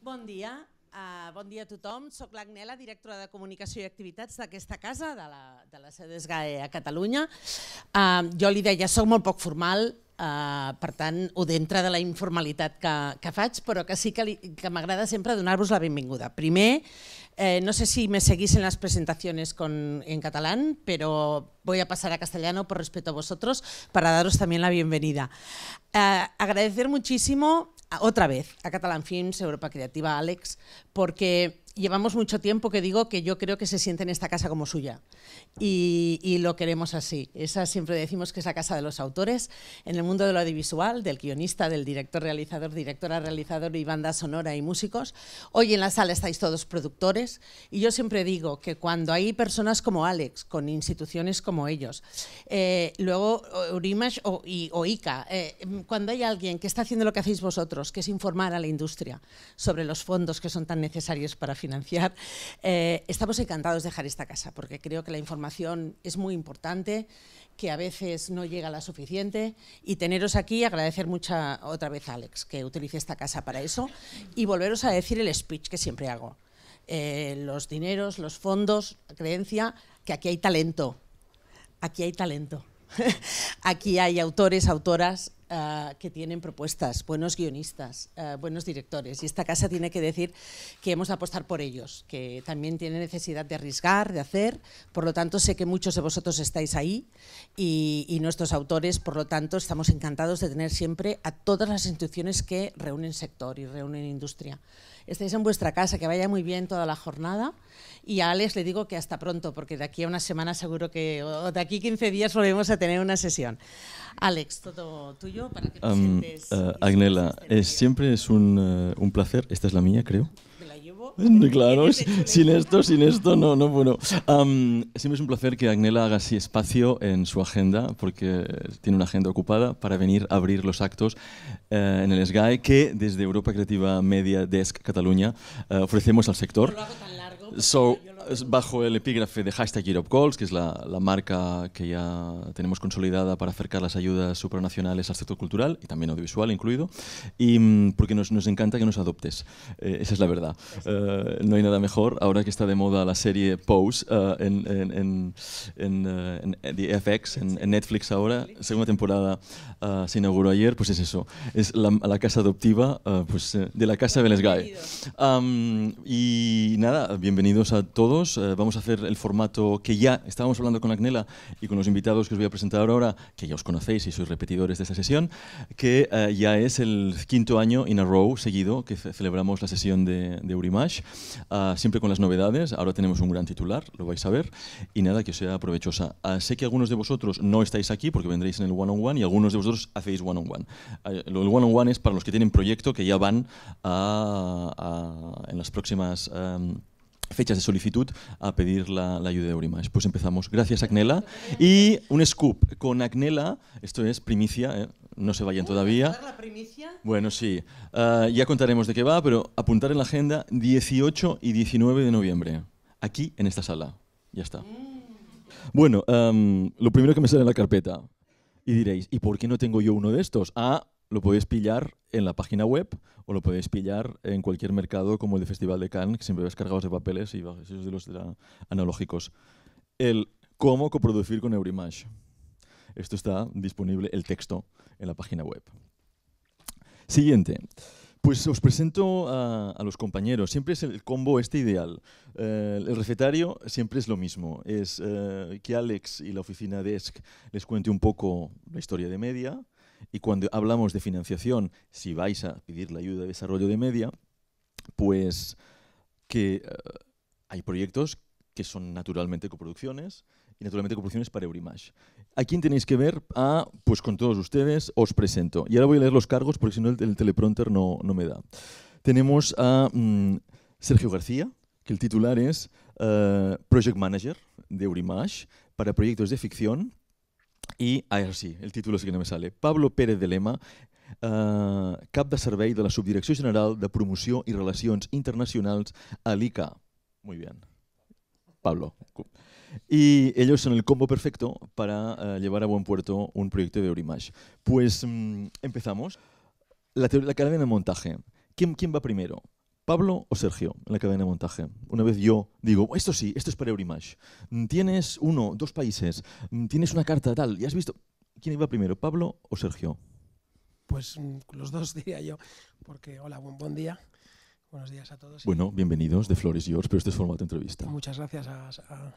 Bon dia, uh, bon dia a tothom. Soc l'Agnela, directora de Comunicació i Activitats d'aquesta casa, de la, de la CDSGAE a Catalunya. Uh, jo li deia, soc molt poc formal, Uh, per tant, ho d'entre de la informalitat que, que faig, però que sí que, que m'agrada sempre donar-vos la benvinguda. Primer, eh, no sé si me seguís en las presentaciones con, en catalán, pero voy a pasar a castellano por respeto a vosotros para daros también la bienvenida. Uh, agradecer muchísimo otra vez a Catalan Films, Europa Creativa, Alex, porque llevamos mucho tiempo que digo que yo creo que se siente en esta casa como suya y, lo queremos así. Esa siempre decimos que es la casa de los autores en el mundo de lo audiovisual, del guionista, del director realizador, directora realizador y banda sonora y músicos. Hoy en la sala estáis todos productores y yo siempre digo que cuando hay personas como Alex, con instituciones como ellos, eh, luego Urimash o, ICA, eh, cuando hay alguien que está haciendo lo que hacéis vosotros, que es informar a la industria sobre los fondos que son tan necesarios para financiar. Eh, estamos encantados de dejar esta casa porque creo que la información es muy importante, que a veces no llega la suficiente y teneros aquí, agradecer mucha otra vez a Alex que utilice esta casa para eso y volveros a decir el speech que siempre hago. Eh, los dineros, los fondos, la creencia, que aquí hay talento, aquí hay talento. Aquí hay autores, autoras uh, que tienen propuestas, buenos guionistas, uh, buenos directores. Y esta casa tiene que decir que hemos de apostar por ellos, que también tiene necesidad de arriesgar, de hacer. Por lo tanto, sé que muchos de vosotros estáis ahí y, y nuestros autores, por lo tanto, estamos encantados de tener siempre a todas las instituciones que reúnen sector y reúnen industria. Estáis en vuestra casa, que vaya muy bien toda la jornada. Y a Alex le digo que hasta pronto, porque de aquí a una semana seguro que, o de aquí 15 días volvemos a tener una sesión. Alex, todo tuyo para que presentes. Um, uh, Agnela, es, siempre es un, uh, un placer, esta es la mía creo. Claro, sin esto, sin esto, no, no, bueno. Um, siempre es un placer que Agnela haga así espacio en su agenda, porque tiene una agenda ocupada para venir a abrir los actos uh, en el SGAE que desde Europa Creativa Media Desk Cataluña ofrecemos al sector. No lo hago tan largo, so, bajo el epígrafe de hashtag Europe Goals, que es la, la, marca que ya tenemos consolidada para acercar las ayudas supranacionales al sector cultural y también audiovisual incluido, y mm, porque nos, nos, encanta que nos adoptes, eh, esa es la verdad. Uh, no hay nada mejor, ahora que está de moda la serie Pose uh, en, en, en, en, uh, en the FX, en, Netflix. Ahora, segunda temporada se inauguró ayer, pues es eso, es la, la casa adoptiva pues, de la casa Belesgae. Um, y nada, bienvenidos a todos eh, vamos a hacer el formato que ya estábamos hablando con Agnela y con los invitados que os voy a presentar ahora, que ya os conocéis y sois repetidores de esta sesión, que uh, ya es el quinto año in a row seguido que celebramos la sesión de, de Urimash, uh, siempre con las novedades. Ahora tenemos un gran titular, lo vais a ver, y nada, que sea provechosa. Uh, sé que algunos de vosotros no estáis aquí porque vendréis en el one-on-one -on -one, y algunos de vosotros hacéis one-on-one. -on -one. el one-on-one -on -one es para los que tienen proyecto que ya van a, a, en las próximas... Um, fechas de solicitud a pedir la, la ayuda de Eurimash. Pues empezamos. Gracias, Agnela. Y un scoop con Agnela, esto es primicia, ¿eh? no se vayan todavía. la primicia? Bueno, sí. Uh, ya contaremos de qué va, pero apuntar en la agenda 18 y 19 de noviembre, aquí en esta sala. Ya está. Mm. Bueno, um, lo primero que me sale en la carpeta. Y diréis, ¿y por qué no tengo yo uno de estos? Ah, lo podéis pillar en la página web o lo podéis pillar en cualquier mercado como el de Festival de Cannes, que siempre ves cargados de papeles y esos de los de la, analógicos. El cómo coproducir con Eurimash. Esto está disponible, el texto, en la página web. Siguiente. Pues os presento a, a, los compañeros. Siempre es el combo este ideal. Eh, el recetario siempre es lo mismo. Es eh, que Alex y la oficina Desk les cuente un poco la historia de media, y cuando hablamos de financiación, si vais a pedir la ayuda de desarrollo de media, pues que uh, hay proyectos que son naturalmente coproducciones y naturalmente coproducciones para Eurimash. ¿A quién tenéis que ver? Ah, pues con todos ustedes os presento. Y ahora voy a leer los cargos porque si no el, el teleprompter no, no, me da. Tenemos a mm, Sergio García, que el titular es uh, Project Manager de Eurimash para proyectos de ficción i, ah, sí, el títol sí que no me sale. Pablo Pérez de Lema, eh, cap de servei de la Subdirecció General de Promoció i Relacions Internacionals a l'ICA. Muy bien. Pablo. Y ellos son el combo perfecto para uh, llevar a buen puerto un proyecto de Eurimash. Pues mmm, empezamos. La, la cadena de montaje. ¿Quién, ¿Quién va primero? ¿Pablo o Sergio en la cadena de montaje? Una vez yo digo, esto sí, esto es para Eurimash. Mm, tienes uno, dos países, mm, tienes una carta tal, ¿y has visto? ¿Quién iba primero, Pablo o Sergio? Pues mm, los dos diría yo, porque hola, buen, buen día. Buenos días a todos. Bueno, bienvenidos de Flores Yours, pero este es formato de entrevista. Muchas gracias a, a,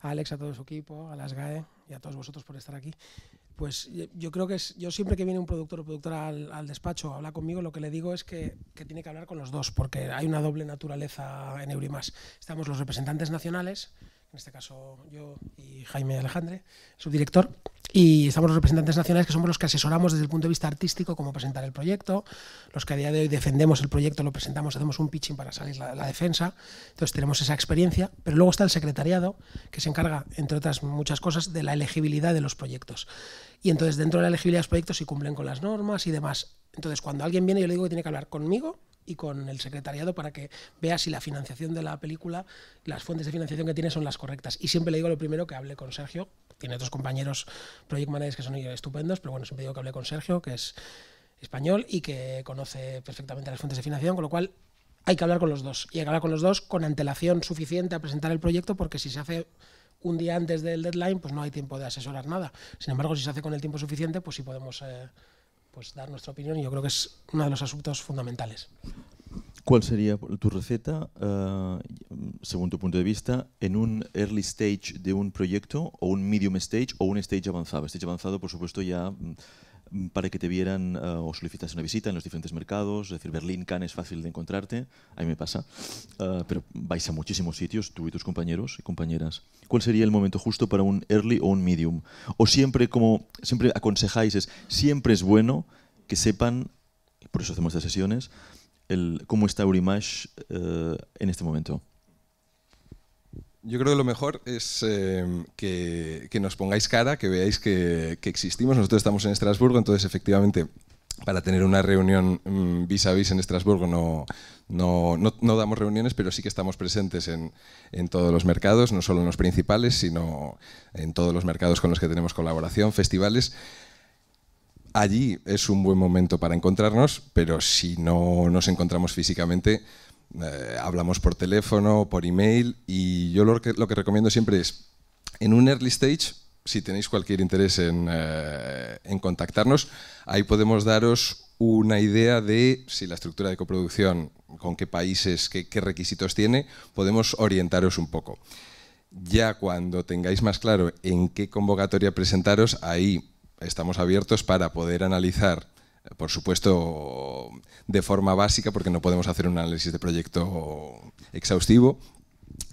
a, Alex, a todo su equipo, a las GAE y a todos vosotros por estar aquí. Pues yo creo que es, yo siempre que viene un productor o productora al, al despacho a hablar conmigo, lo que le digo es que, que, tiene que hablar con los dos, porque hay una doble naturaleza en Eurimas. Estamos los representantes nacionales, en este caso yo y Jaime Alejandre, subdirector, y estamos los representantes nacionales que somos los que asesoramos desde el punto de vista artístico cómo presentar el proyecto, los que a día de hoy defendemos el proyecto, lo presentamos, hacemos un pitching para salir la, la defensa, entonces tenemos esa experiencia, pero luego está el secretariado que se encarga, entre otras muchas cosas, de la elegibilidad de los proyectos. Y entonces dentro de la elegibilidad de los proyectos si cumplen con las normas y demás. Entonces cuando alguien viene yo le digo que tiene que hablar conmigo y con el secretariado para que vea si la financiación de la película, las fuentes de financiación que tiene son las correctas. Y siempre le digo lo primero que hable con Sergio, tiene otros compañeros project managers que son estupendos, pero bueno, siempre digo que hable con Sergio, que es español y que conoce perfectamente las fuentes de financiación, con lo cual hay que hablar con los dos. Y hay que hablar con los dos con antelación suficiente a presentar el proyecto, porque si se hace un día antes del deadline, pues no hay tiempo de asesorar nada. Sin embargo, si se hace con el tiempo suficiente, pues sí podemos eh, pues dar nuestra opinión y yo creo que es uno de los asuntos fundamentales. ¿Cuál sería tu receta, uh, según tu punto de vista, en un early stage de un proyecto o un medium stage o un stage avanzado? Stage avanzado, por supuesto, ya para que te vieran uh, o solicitasen una visita en los diferentes mercados, es decir, Berlín, Cannes es fácil de encontrarte, a mí me pasa, uh, pero vais a muchísimos sitios, tú y tus compañeros y compañeras. ¿Cuál sería el momento justo para un early o un medium? O siempre, como siempre aconsejáis, es, siempre es bueno que sepan, por eso hacemos estas sesiones, cómo está Eurimash uh, en este momento. Yo creo que lo mejor es eh, que, nos pongáis cara, que veáis que, que, existimos. Nosotros estamos en Estrasburgo, entonces efectivamente para tener una reunión mmm, vis a vis en Estrasburgo no, no, no, no, damos reuniones, pero sí que estamos presentes en, en, todos los mercados, no solo en los principales, sino en todos los mercados con los que tenemos colaboración, festivales. Allí es un buen momento para encontrarnos, pero si no nos encontramos físicamente, eh, hablamos por teléfono, por email y yo lo que, recomiendo siempre es, en un early stage, si tenéis cualquier interés en, eh, en contactarnos, ahí podemos daros una idea de si la estructura de coproducción, con qué países, qué requisitos tiene, podemos orientaros un poco. Ya cuando tengáis más claro en qué convocatoria presentaros, ahí estamos abiertos para poder analizar por supuesto, de forma básica, porque no podemos hacer un análisis de proyecto exhaustivo,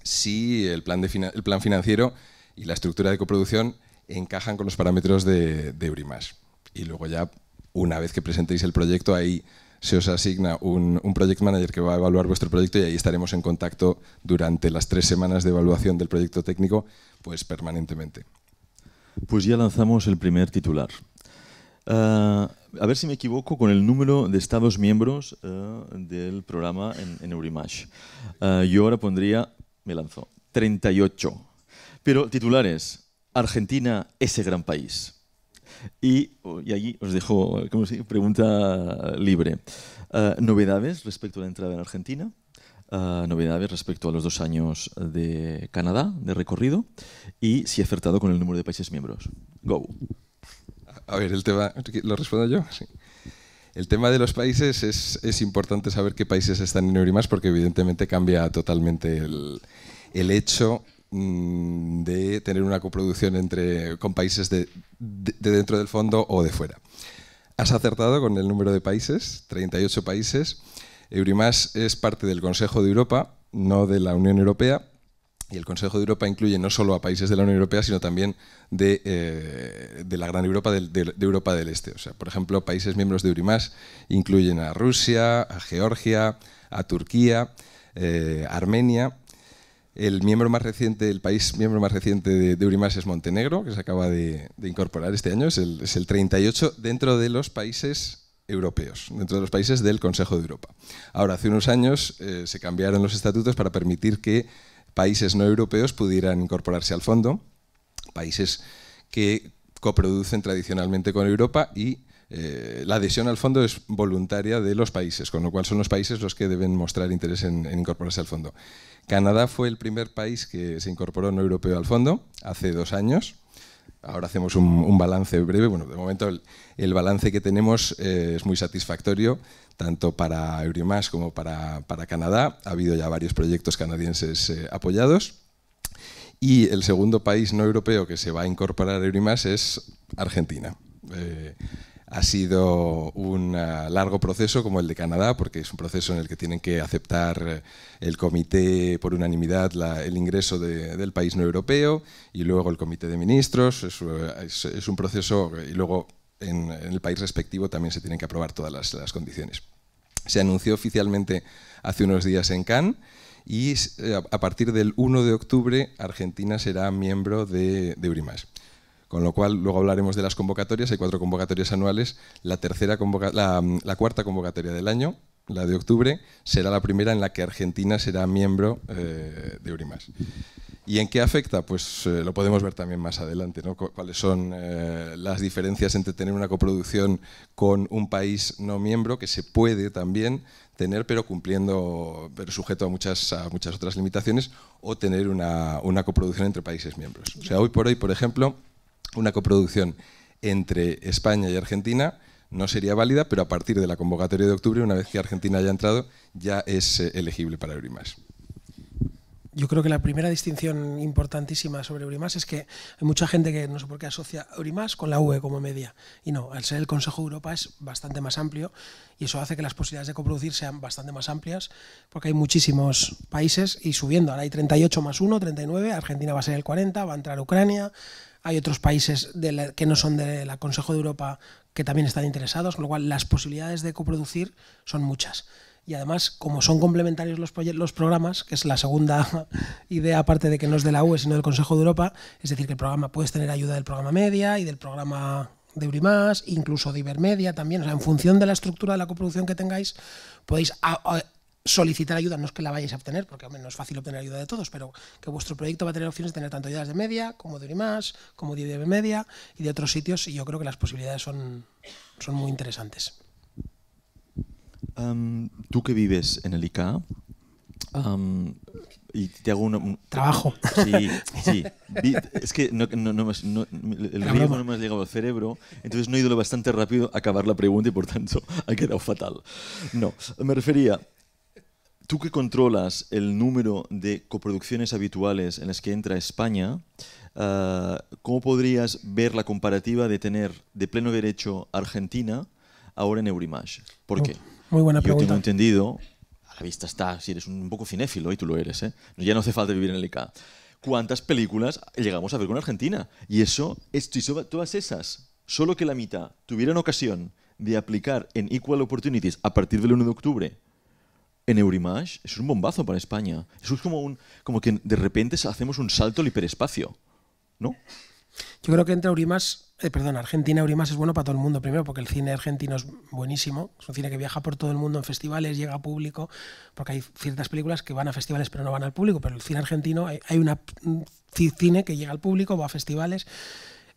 si el plan, de el plan financiero y la estructura de coproducción encajan con los parámetros de, de Eurimash. Y luego ya, una vez que presentéis el proyecto, ahí se os asigna un, un, project manager que va a evaluar vuestro proyecto y ahí estaremos en contacto durante las tres semanas de evaluación del proyecto técnico, pues permanentemente. Pues ya lanzamos el primer titular. Uh, a ver si me equivoco con el número de Estados miembros uh, del programa en, en. Uh, yo ahora pondría, me lanzo, 38. Pero titulares, Argentina, ese gran país. Y, y allí os dejo como si, pregunta libre. novedades respecto a la entrada en Argentina. novedades respecto a los dos años de Canadá, de recorrido. Y si he acertado con el número de países miembros. Go. A ver, el tema, ¿lo respondo yo? El tema de los países es, es, importante saber qué países están en Eurimas porque evidentemente cambia totalmente el, el hecho mmm, de tener una coproducción entre, con países de, de, de, dentro del fondo o de fuera. Has acertado con el número de países, 38 países. Eurimas es parte del Consejo de Europa, no de la Unión Europea, y el Consejo de Europa incluye no solo a países de la Unión Europea, sino también de, eh, la gran Europa de, Europa del Este. O sea, por ejemplo, países miembros de Eurimas incluyen a Rusia, a Georgia, a Turquía, eh, Armenia. El miembro más reciente, el país miembro más reciente de, Eurimas es Montenegro, que se acaba de, incorporar este año, es el, es el 38 dentro de los países europeos, dentro de los países del Consejo de Europa. Ahora, hace unos años eh, se cambiaron los estatutos para permitir que países no europeos pudieran incorporarse al fondo, países que coproducen tradicionalmente con Europa y eh, la adhesión al fondo es voluntaria de los países, con lo cual son los países los que deben mostrar interés en, incorporarse al fondo. Canadá fue el primer país que se incorporó no europeo al fondo hace dos años. Ahora hacemos un, balance breve. Bueno, de momento el, balance que tenemos eh, es muy satisfactorio, tanto para Eurimas como para, Canadá. Ha habido ya varios proyectos canadienses eh, apoyados. Y el segundo país no europeo que se va a incorporar a Eurimas es Argentina ha sido un ah, largo proceso como el de Canadá, porque es un proceso en el que tienen que aceptar eh, el comité por unanimidad el ingreso del país no europeo y luego el comité de ministros. Es, un proceso y luego en, el país respectivo también se tienen que aprobar todas las, condiciones. Se anunció oficialmente hace unos días en Cannes y eh, a partir del 1 de octubre Argentina será miembro de, de. Con lo cual, luego hablaremos de las convocatorias. Hay cuatro convocatorias anuales. La, tercera la, cuarta convocatoria del año, la de octubre, será la primera en la que Argentina será miembro eh, de Eurimas. ¿Y en qué afecta? Pues eh, lo podemos ver también más adelante, ¿no? cuáles son eh, las diferencias entre tener una coproducción con un país no miembro, que se puede también tener, pero cumpliendo, pero sujeto a muchas, muchas otras limitaciones, o tener una, una coproducción entre países miembros. O sea, hoy por hoy, por ejemplo, una coproducción entre España y Argentina no sería válida, pero a partir de la convocatoria de octubre, una vez que Argentina haya entrado, ya es eh, elegible para Eurimas. Yo creo que la primera distinción importantísima sobre Eurimas es que hay mucha gente que no sé por qué asocia Eurimas con la UE como media. Y no, al ser el Consejo de Europa es bastante más amplio y eso hace que las posibilidades de coproducir sean bastante más amplias porque hay muchísimos países y subiendo. Ahora hay 38 más 1, 39, Argentina va a ser el 40, va a entrar Ucrania, hay otros países que no son del Consejo de Europa que también están interesados, con lo cual las posibilidades de coproducir son muchas. Y además, como son complementarios los, los programas, que es la segunda idea, aparte de que no es de la UE, sino del Consejo de Europa, es decir, que el programa puedes tener ayuda del programa Media y del programa de Eurimas, incluso de Ibermedia también. O sea, en función de la estructura de la coproducción que tengáis, podéis solicitar ayuda, no es que la vayáis a obtener, porque no es fácil obtener ayuda de todos, pero que vuestro proyecto va a tener opciones de tener tanto ayudas de media, como de Urimas, como de IDB Media y de otros sitios, y yo creo que las posibilidades son, son muy interesantes. Tú que vives en el ICA, y te hago un... Trabajo. Sí, sí. Es que no, no, no, el ritmo no me ha llegado al cerebro, entonces no he ido lo bastante rápido a acabar la pregunta y por tanto ha quedado fatal. No, me refería, Tú que controlas el número de coproducciones habituales en las que entra España, ah, ¿cómo podrías ver la comparativa de tener de pleno derecho Argentina ahora en Eurimash? ¿Por qué? Muy buena pregunta. Yo tengo entendido, a la vista está, si eres un poco cinéfilo, y tú lo eres, ¿eh? ya no hace falta vivir en el ICA. ¿Cuántas películas llegamos a ver con Argentina? Y eso, esto y todas esas, solo que la mitad tuvieran ocasión de aplicar en Equal Opportunities a partir del 1 de octubre en Eurimash, eso es un bombazo para España. Eso es como, un, como que de repente hacemos un salto al hiperespacio, ¿no? Yo creo que entre Eurimash, eh, perdón, Argentina Eurimash es bueno para todo el mundo. Primero, porque el cine argentino es buenísimo. Es un cine que viaja por todo el mundo en festivales, llega a público, porque hay ciertas películas que van a festivales pero no van al público. Pero el cine argentino, hay, una cine que llega al público, va a festivales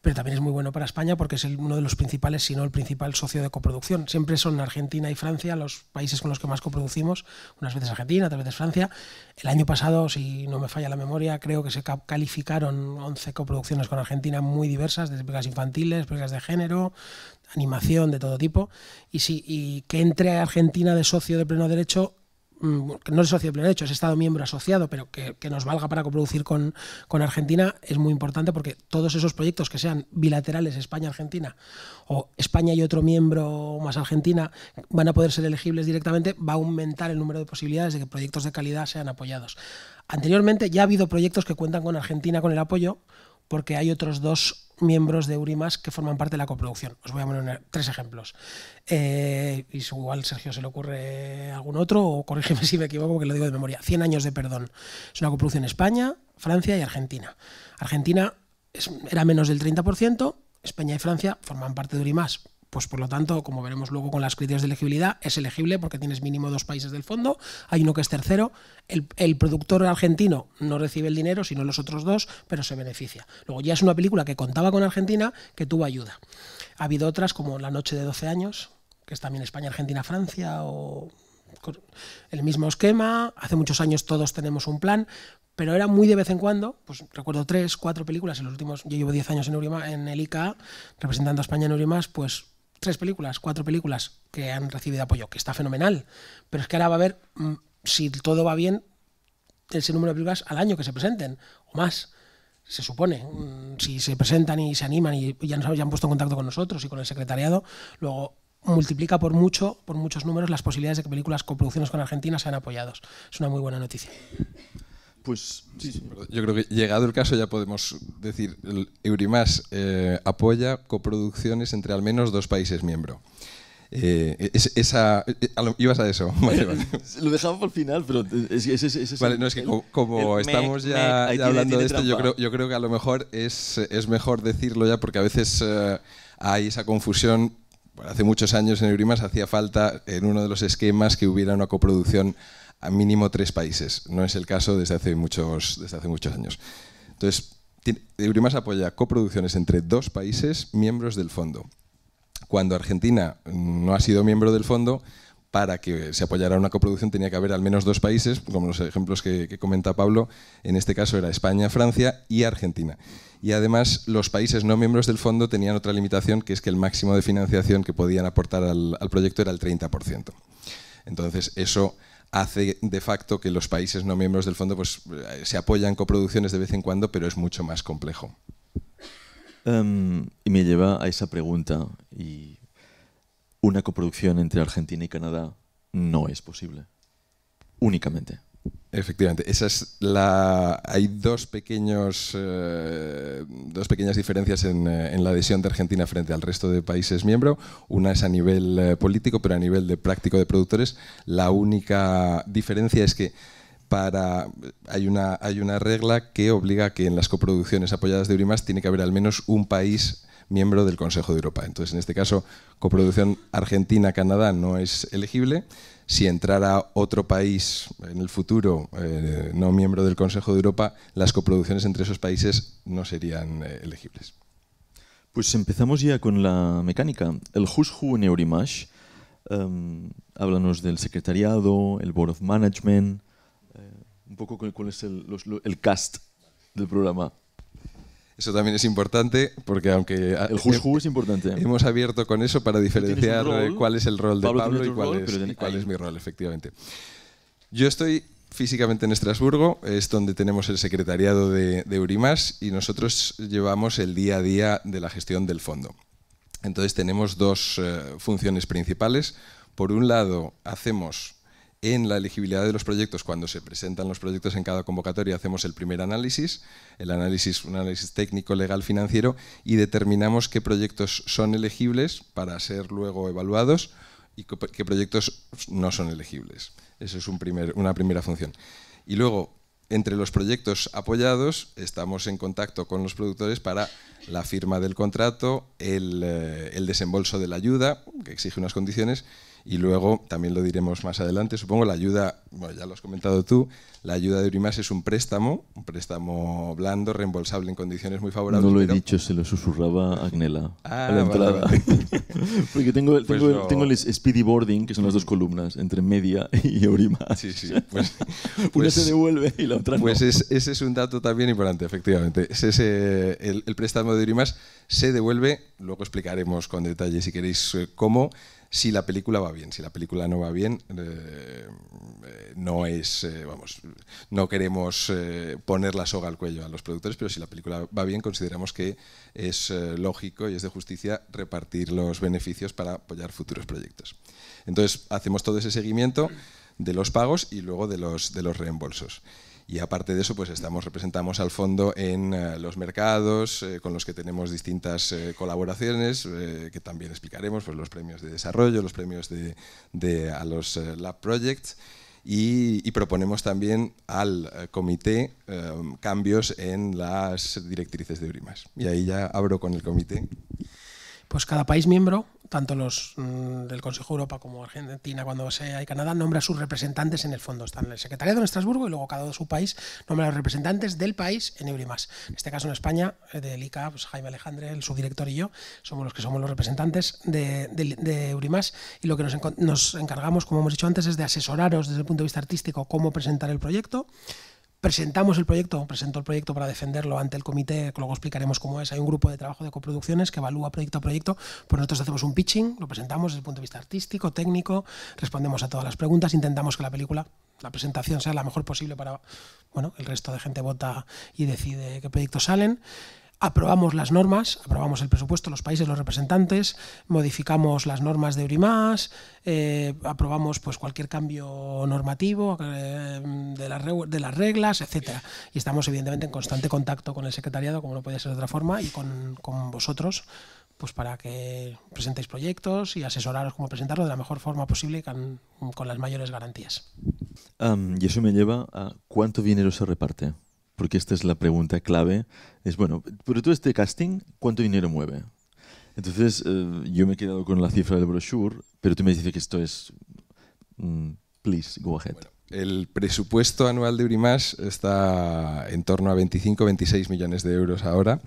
pero también es muy bueno para España porque es uno de los principales, si no el principal socio de coproducción. Siempre son Argentina y Francia los países con los que más coproducimos, unas veces Argentina, otras veces Francia. El año pasado, si no me falla la memoria, creo que se calificaron 11 coproducciones con Argentina muy diversas, desde películas infantiles, películas de género, animación de todo tipo. Y, y que entre Argentina de socio de pleno derecho no es socio de pleno derecho, es Estado miembro asociado, pero que, nos valga para coproducir con, con, Argentina, es muy importante porque todos esos proyectos que sean bilaterales España-Argentina o España y otro miembro más Argentina van a poder ser elegibles directamente, va a aumentar el número de posibilidades de que proyectos de calidad sean apoyados. Anteriormente ya ha habido proyectos que cuentan con Argentina con el apoyo, porque hay otros dos miembros de Eurimas que forman parte de la coproducción. Os voy a poner tres ejemplos. Eh, y igual Sergio se le ocurre algún otro, o corrígeme si me equivoco, porque lo digo de memoria. 100 años de perdón. Es una coproducción España, Francia y Argentina. Argentina era menos del 30%, España y Francia forman parte de Eurimas Pues por lo tanto, como veremos luego con las criterios de elegibilidad, es elegible porque tienes mínimo dos países del fondo, hay uno que es tercero, el, el, productor argentino no recibe el dinero, sino los otros dos, pero se beneficia. Luego ya es una película que contaba con Argentina que tuvo ayuda. Ha habido otras como La Noche de 12 años, que es también España, Argentina, Francia, o el mismo esquema, hace muchos años todos tenemos un plan, pero era muy de vez en cuando, pues recuerdo tres, cuatro películas en los últimos, yo llevo 10 años en, el ICA, representando a España en Urimas, pues tres películas, cuatro películas que han recibido apoyo, que está fenomenal, pero es que ahora va a haber, mm, si todo va bien, ese número de películas al año que se presenten, o más se supone, mm, si se presentan y se animan y ya nos han puesto en contacto con nosotros y con el secretariado, luego multiplica por mucho, por muchos números, las posibilidades de que películas con producciones con Argentina sean apoyados. Es una muy buena noticia. Pues sí, Yo creo que llegado el caso ya podemos decir, el Eurimas eh, apoya coproducciones entre al menos dos países miembros. Eh, esa, eh, ibas a eso. Lo dejamos por el final, pero es, es, es, vale, no, es que como, estamos ya, hablando de esto, yo creo, yo creo que a lo mejor es, es mejor decirlo ya porque a veces hay esa confusión. hace muchos años en Eurimas hacía falta en uno de los esquemas que hubiera una coproducción a mínimo tres países. No es el caso desde hace muchos, desde hace muchos años. Entonces, Eurimas apoya coproducciones entre dos países miembros del fondo. Cuando Argentina no ha sido miembro del fondo, para que se apoyara una coproducción tenía que haber al menos dos países, como los ejemplos que, comenta Pablo, en este caso era España, Francia y Argentina. Y además los países no miembros del fondo tenían otra limitación, que es que el máximo de financiación que podían aportar al proyecto era el 30%. Entonces eso hace de facto que los países no miembros del fondo pues, eh, se apoyan coproducciones de vez en cuando, pero es mucho más complejo. Um, y me lleva a esa pregunta. Y una coproducción entre Argentina y Canadá no es posible. Únicamente. Efectivamente. Hay dos pequeños, eh, pequeñas diferencias en, eh, en, la adhesión de Argentina frente al resto de países miembros. Una es a nivel eh, político, pero a nivel de práctico de productores, la única diferencia es que para hay una hay una regla que obliga a que en las coproducciones apoyadas de Eurimas tiene que haber al menos un país miembro del Consejo de Europa. Entonces, en este caso, coproducción Argentina-Canadá no es elegible si entrara otro país en el futuro eh, no miembro del Consejo de Europa, las coproducciones entre esos países no serían eh, elegibles. Pues empezamos ya con la mecánica. El Who's Who en Eurimash, um, háblanos del secretariado, el Board of Management, eh, un poco cuál es el, los, el cast del programa. Eso también es importante porque aunque... El who's es importante. Hemos abierto con eso para diferenciar cuál es el rol de Pablo, y cuál, es, cuál es mi rol, efectivamente. Yo estoy físicamente en Estrasburgo, es donde tenemos el secretariado de, de Urimas y nosotros llevamos el día a día de la gestión del fondo. Entonces tenemos dos eh, funciones principales. Por un lado, hacemos en la elegibilidad de los proyectos, cuando se presentan los proyectos en cada convocatoria, hacemos el primer análisis, el análisis, un análisis técnico, legal, financiero, y determinamos qué proyectos son elegibles para ser luego evaluados y qué proyectos no son elegibles. Eso es una primera función. Y luego, entre los proyectos apoyados, estamos en contacto con los productores para la firma del contrato, el, eh, el desembolso de la ayuda, que exige unas condiciones, y luego, también lo diremos más adelante, supongo la ayuda, bueno, ya lo has comentado tú, la ayuda de Urimas es un préstamo, un préstamo blando, reembolsable en condiciones muy favorables. No lo he dicho, se lo susurraba Agnela ah, a la entrada. Porque tengo, pues tengo, tengo, el speedy boarding, que son las dos columnas, entre media y Urimas. Sí, sí. Pues, Una pues se devuelve y la otra no. Pues es, ese es un dato también importante, efectivamente. Es ese, el, el préstamo de Urimas se devuelve, luego explicaremos con detalle si queréis eh, cómo, si la película va bien. Si la película no va bien, eh, eh, no es, eh, vamos, no queremos poner la soga al cuello a los productores, pero si la película va bien, consideramos que es lógico y es de justicia repartir los beneficios para apoyar futuros proyectos. Entonces, hacemos todo ese seguimiento de los pagos y luego de los, de los reembolsos. Y aparte de eso, pues estamos, representamos al fondo en eh, los mercados, eh, con los que tenemos distintas eh, colaboraciones, que también explicaremos, pues los premios de desarrollo, los premios de, de a los Lab Projects, y, y, proponemos también al comité cambios en las directrices de Urimas. Y ahí ya abro con el comité. Pues cada país miembro tanto los mm, del Consejo de Europa como Argentina, cuando sea y Canadá, nombra a sus representantes en el fondo. Están el Secretariado en Estrasburgo y luego cada uno de su país nombra a los representantes del país en Eurimas. En este caso en España, eh, del ICA, pues Jaime Alejandre, el subdirector y yo, somos los que somos los representantes de, de, Eurimas y lo que nos, nos encargamos, como hemos dicho antes, es de asesoraros desde el punto de vista artístico cómo presentar el proyecto presentamos el proyecto, presento el proyecto para defenderlo ante el comité, que luego explicaremos cómo es. Hay un grupo de trabajo de coproducciones que evalúa proyecto a proyecto, pues nosotros hacemos un pitching, lo presentamos desde el punto de vista artístico, técnico, respondemos a todas las preguntas, intentamos que la película, la presentación sea la mejor posible para, bueno, el resto de gente vota y decide qué proyectos salen aprobamos las normas, aprobamos el presupuesto, los países, los representantes, modificamos las normas de Eurimas, eh, aprobamos pues cualquier cambio normativo eh, de, las reglas, etcétera. Y estamos evidentemente en constante contacto con el secretariado, como no puede ser de otra forma, y con, con vosotros pues para que presentéis proyectos y asesoraros cómo presentarlo de la mejor forma posible con las mayores garantías. y eso me lleva a cuánto dinero se reparte porque esta es la pregunta clave, es, bueno, pero todo este casting, ¿cuánto dinero mueve? Entonces, eh, yo me he quedado con la cifra del brochure, pero tú me dices que esto es... Mm, please, go ahead. el presupuesto anual de Urimas está en torno a 25-26 millones de euros ahora.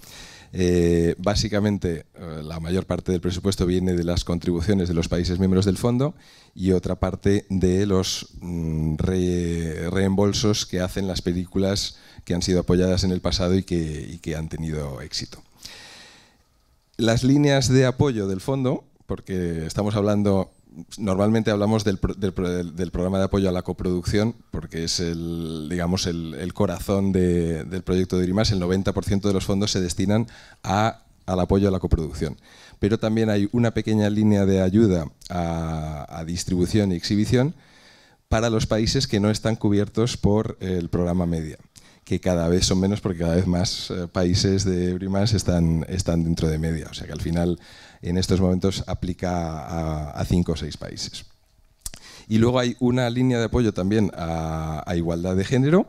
Eh, básicamente, eh, la mayor parte del presupuesto viene de las contribuciones de los países miembros del fondo y otra parte de los mm, reembolsos que hacen las películas que han sido apoyadas en el pasado y que, que han tenido éxito. Las líneas de apoyo del fondo, porque estamos hablando normalmente hablamos del, programa de apoyo a la coproducción, porque es el, digamos, el, corazón del proyecto de IRIMAS. El 90% de los fondos se destinan a, al apoyo a la coproducción. Pero también hay una pequeña línea de ayuda a, distribución y exhibición para los países que no están cubiertos por el programa Media que cada vez son menos porque cada vez más eh, países de Eurimas están, están dentro de media. O sea que al final en estos momentos aplica a, cinco o seis países. Y luego hay una línea de apoyo también a, igualdad de género,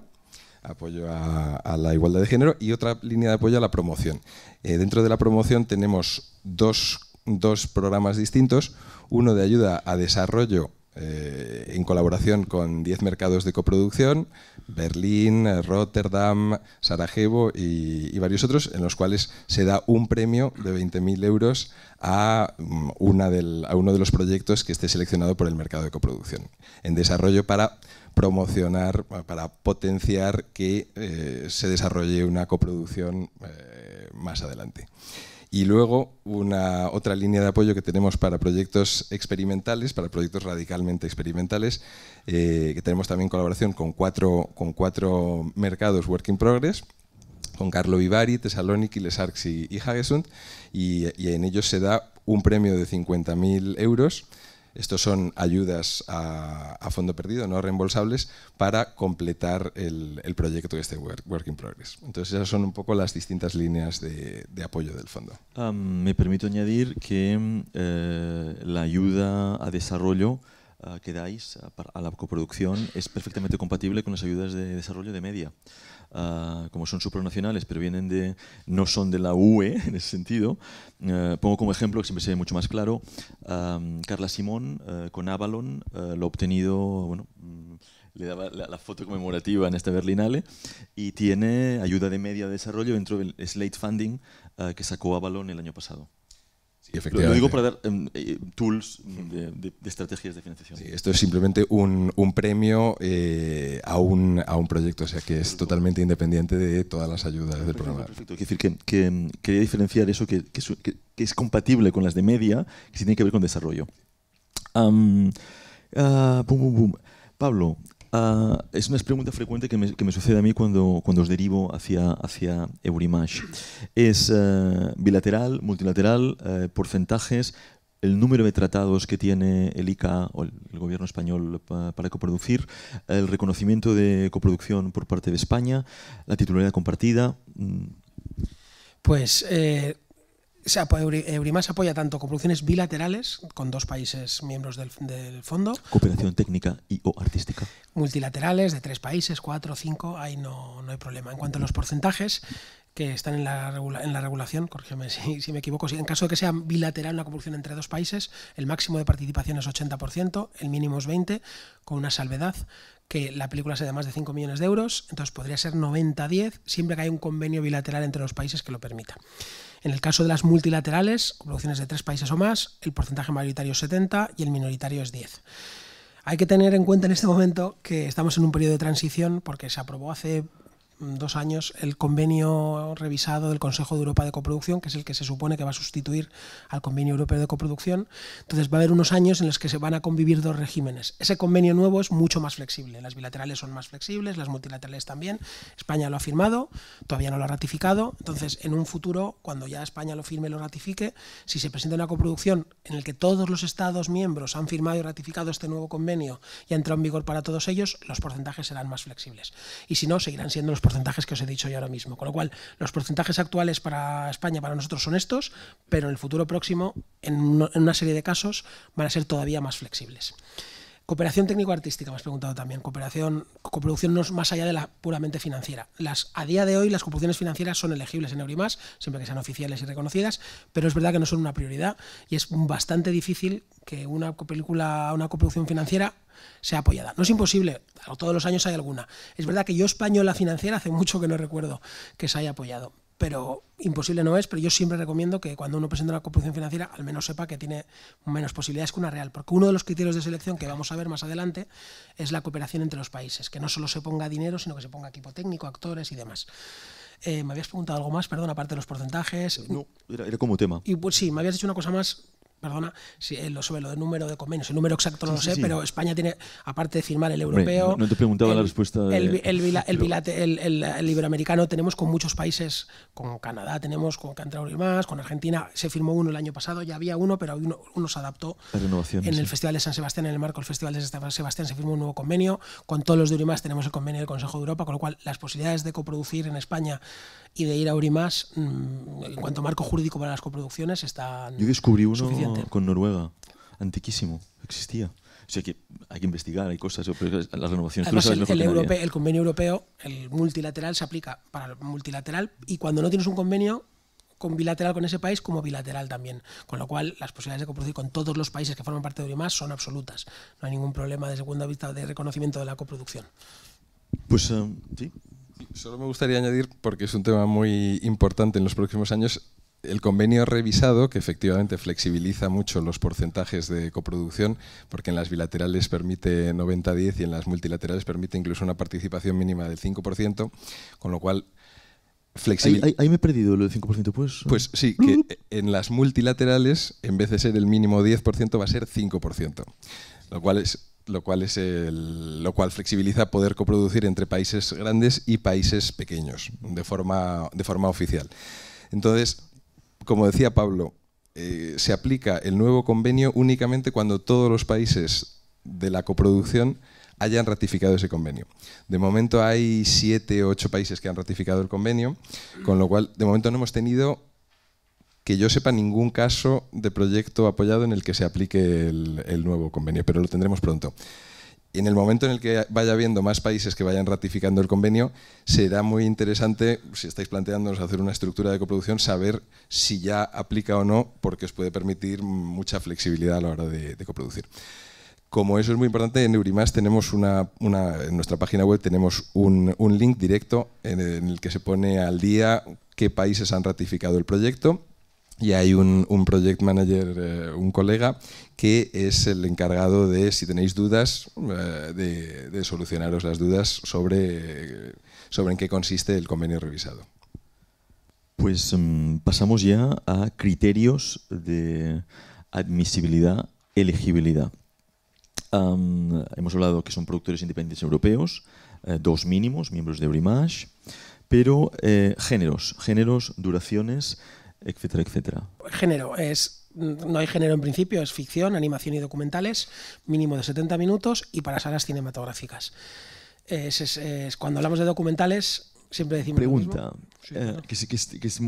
apoyo a, la igualdad de género y otra línea de apoyo a la promoción. Eh, dentro de la promoción tenemos dos, dos programas distintos, uno de ayuda a desarrollo eh, en colaboración con 10 mercados de coproducción, Berlín, Rotterdam, Sarajevo y, varios otros, en los cuales se da un premio de 20.000 euros a, mm, a uno de los proyectos que esté seleccionado por el mercado de coproducción, en desarrollo para promocionar, para potenciar que eh, se desarrolle una coproducción eh, más adelante. Y luego una otra línea de apoyo que tenemos para proyectos experimentales, para proyectos radicalmente experimentales, eh, que tenemos también colaboración con cuatro, con cuatro mercados Work in Progress, con Carlo Vivari, Thessaloniki, Lesarx y, y Hagesund, y, y en ellos se da un premio de 50.000 euros estos son ayudas a, fondo perdido, no reembolsables, para completar el, proyecto de este work, in progress. Entonces esas son un poco las distintas líneas de, apoyo del fondo. me permito añadir que eh, la ayuda a desarrollo eh, que dais a la coproducción es perfectamente compatible con las ayudas de desarrollo de media. Ah, como son supranacionales, pero vienen de, no son de la UE en ese sentido. Eh, pongo como ejemplo, que siempre se ve mucho más claro, Carla Simón eh, con Avalon eh, lo ha obtenido, bueno, mm, le daba la, foto conmemorativa en esta Berlinale y tiene ayuda de media de desarrollo dentro del Slate Funding que sacó Avalon el año pasado. Lo, digo para dar em, eh, tools de, estrategias de financiación. esto es simplemente un, premio eh, a, un, a un proyecto, o sea que es totalmente independiente de todas las ayudas del programa. Perfecto, quiero decir que, que, quería diferenciar eso que, que, es compatible con las de media, que sí tiene que ver con desarrollo. Um, Pablo, Ah, es una pregunta frecuente que me, sucede a mí cuando, os derivo hacia, hacia. Es eh, bilateral, multilateral, eh, porcentajes, el número de tratados que tiene el ICA o el, gobierno español para coproducir, el reconocimiento de coproducción por parte de España, la titularidad compartida. Mm. Pues eh, se apo- Euri- Eurimás apoya tanto coproducciones bilaterales con dos países miembros del, del fondo, Cooperación técnica y o artística. multilaterales de tres países, cuatro, cinco, ahí no, no hay problema. En cuanto a los porcentajes que están en la, en la regulación, corrígeme si, si me equivoco, si en caso de que sea bilateral una coproducción entre dos países, el máximo de participación es 80%, el mínimo es 20%, con una salvedad que la película sea de más de 5 millones de euros, entonces podría ser 90-10, siempre que haya un convenio bilateral entre los países que lo permita. En el caso de las multilaterales, producciones de tres países o más, el porcentaje mayoritario es 70 y el minoritario es 10. Hay que tener en cuenta en este momento que estamos en un periodo de transición porque se aprobó hace dos años el convenio revisado del Consejo de Europa de Coproducción, que es el que se supone que va a sustituir al convenio europeo de coproducción. Entonces va a haber unos años en los que se van a convivir dos regímenes. Ese convenio nuevo es mucho más flexible. Las bilaterales son más flexibles, las multilaterales también. España lo ha firmado, todavía no lo ha ratificado. Entonces, en un futuro, cuando ya España lo firme y lo ratifique, si se presenta una coproducción en el que todos los Estados miembros han firmado y ratificado este nuevo convenio y ha entrado en vigor para todos ellos, los porcentajes serán más flexibles. Y si no, seguirán siendo los porcentajes que os he dicho yo ahora mismo. Con lo cual, los porcentajes actuales para España, para nosotros, son estos, pero en el futuro próximo, en, una serie de casos, van a ser todavía más flexibles. Cooperación técnico-artística, me has preguntado también. Cooperación, coproducción no es más allá de la puramente financiera. Las, a día de hoy las coproducciones financieras son elegibles en Eurimás, siempre que sean oficiales y reconocidas, pero es verdad que no son una prioridad y es bastante difícil que una película, una coproducción financiera sea apoyada. No es imposible, todos los años hay alguna. Es verdad que yo española financiera hace mucho que no recuerdo que se haya apoyado, pero imposible no es, pero yo siempre recomiendo que cuando uno presenta una coproducción financiera al menos sepa que tiene menos posibilidades que una real, porque uno de los criterios de selección que vamos a ver más adelante es la cooperación entre los países, que no solo se ponga dinero, sino que se ponga equipo técnico, actores y demás. Eh, me habías preguntado algo más, perdón, aparte de los porcentajes. No, era, era como tema. Y pues sí, me habías dicho una cosa más, perdona, sí, eh, lo sobre lo del número de convenios. El número exacto no Sí, lo sí, sé, sí. pero España tiene, aparte de firmar el Hombre, europeo. no- no te preguntaba el, la respuesta de- El, el el el- iberoamericano tenemos con muchos países, con Canadá tenemos, con y más, con Argentina se firmó uno el año pasado, ya había uno, pero uno, uno se adaptó. En el Festival de San Sebastián, en el marco del Festival de San Sebastián, se firmó un nuevo convenio. Con todos los de Eurimás tenemos el convenio del Consejo de Europa, con lo cual las posibilidades de coproducir en España y de ir a Eurimás, mm, en cuanto a marco jurídico para las coproducciones, están Yo descubrí uno con Noruega, antiquísimo, existía. O sea que hay que investigar, hay cosas, pero las renovaciones. Además, el, convenio europeo, el multilateral, se aplica para el multilateral y cuando no tienes un convenio con bilateral con ese país, como bilateral también. Con lo cual, las posibilidades de coproducir con todos los países que forman parte de Eurimás son absolutas. No hay ningún problema desde el punto de vista de reconocimiento de la coproducción. Pues eh, sí, Solo me gustaría añadir, porque es un tema muy importante en los próximos años, el convenio revisado, que efectivamente flexibiliza mucho los porcentajes de coproducción, porque en las bilaterales permite 90-10 y en las multilaterales permite incluso una participación mínima del 5%, con lo cual ahí, ahí me he perdido lo del 5%, pues. Pues sí, que en las multilaterales, en vez de ser el mínimo 10%, va a ser 5%, lo cual es lo cual es el, lo cual flexibiliza poder coproducir entre países grandes y países pequeños de forma de forma oficial. Entonces, como decía Pablo, eh, se aplica el nuevo convenio únicamente cuando todos los países de la coproducción hayan ratificado ese convenio. De momento hay siete o ocho países que han ratificado el convenio, con lo cual de momento no hemos tenido que yo sepa ningún caso de proyecto apoyado en el que se aplique el, el nuevo convenio, pero lo tendremos pronto. En el momento en el que vaya habiendo más países que vayan ratificando el convenio, será muy interesante, si estáis planteándonos hacer una estructura de coproducción, saber si ya aplica o no, porque os puede permitir mucha flexibilidad a la hora de, coproducir. Como eso es muy importante, en Eurimás tenemos una, en nuestra página web tenemos un, link directo en el que se pone al día qué países han ratificado el proyecto y hay un, un project manager, eh, un colega, que es el encargado de, si tenéis dudas, eh, de, solucionaros las dudas sobre, sobre en qué consiste el convenio revisado. Pues mm, pasamos ya a criterios de admisibilidad, elegibilidad. Hemos hablado que son productores independientes europeos, eh, dos mínimos, miembros de Eurimage, pero géneros, géneros, duraciones, etcétera, etcétera. Género es no hay género en principio, es ficción, animación y documentales, mínimo de 70 minutos y para salas cinematográficas. Es- es- es- cuando hablamos de documentales, Siempre decimos lo mismo. Pregunta, Sí, eh, que, es, que es- que es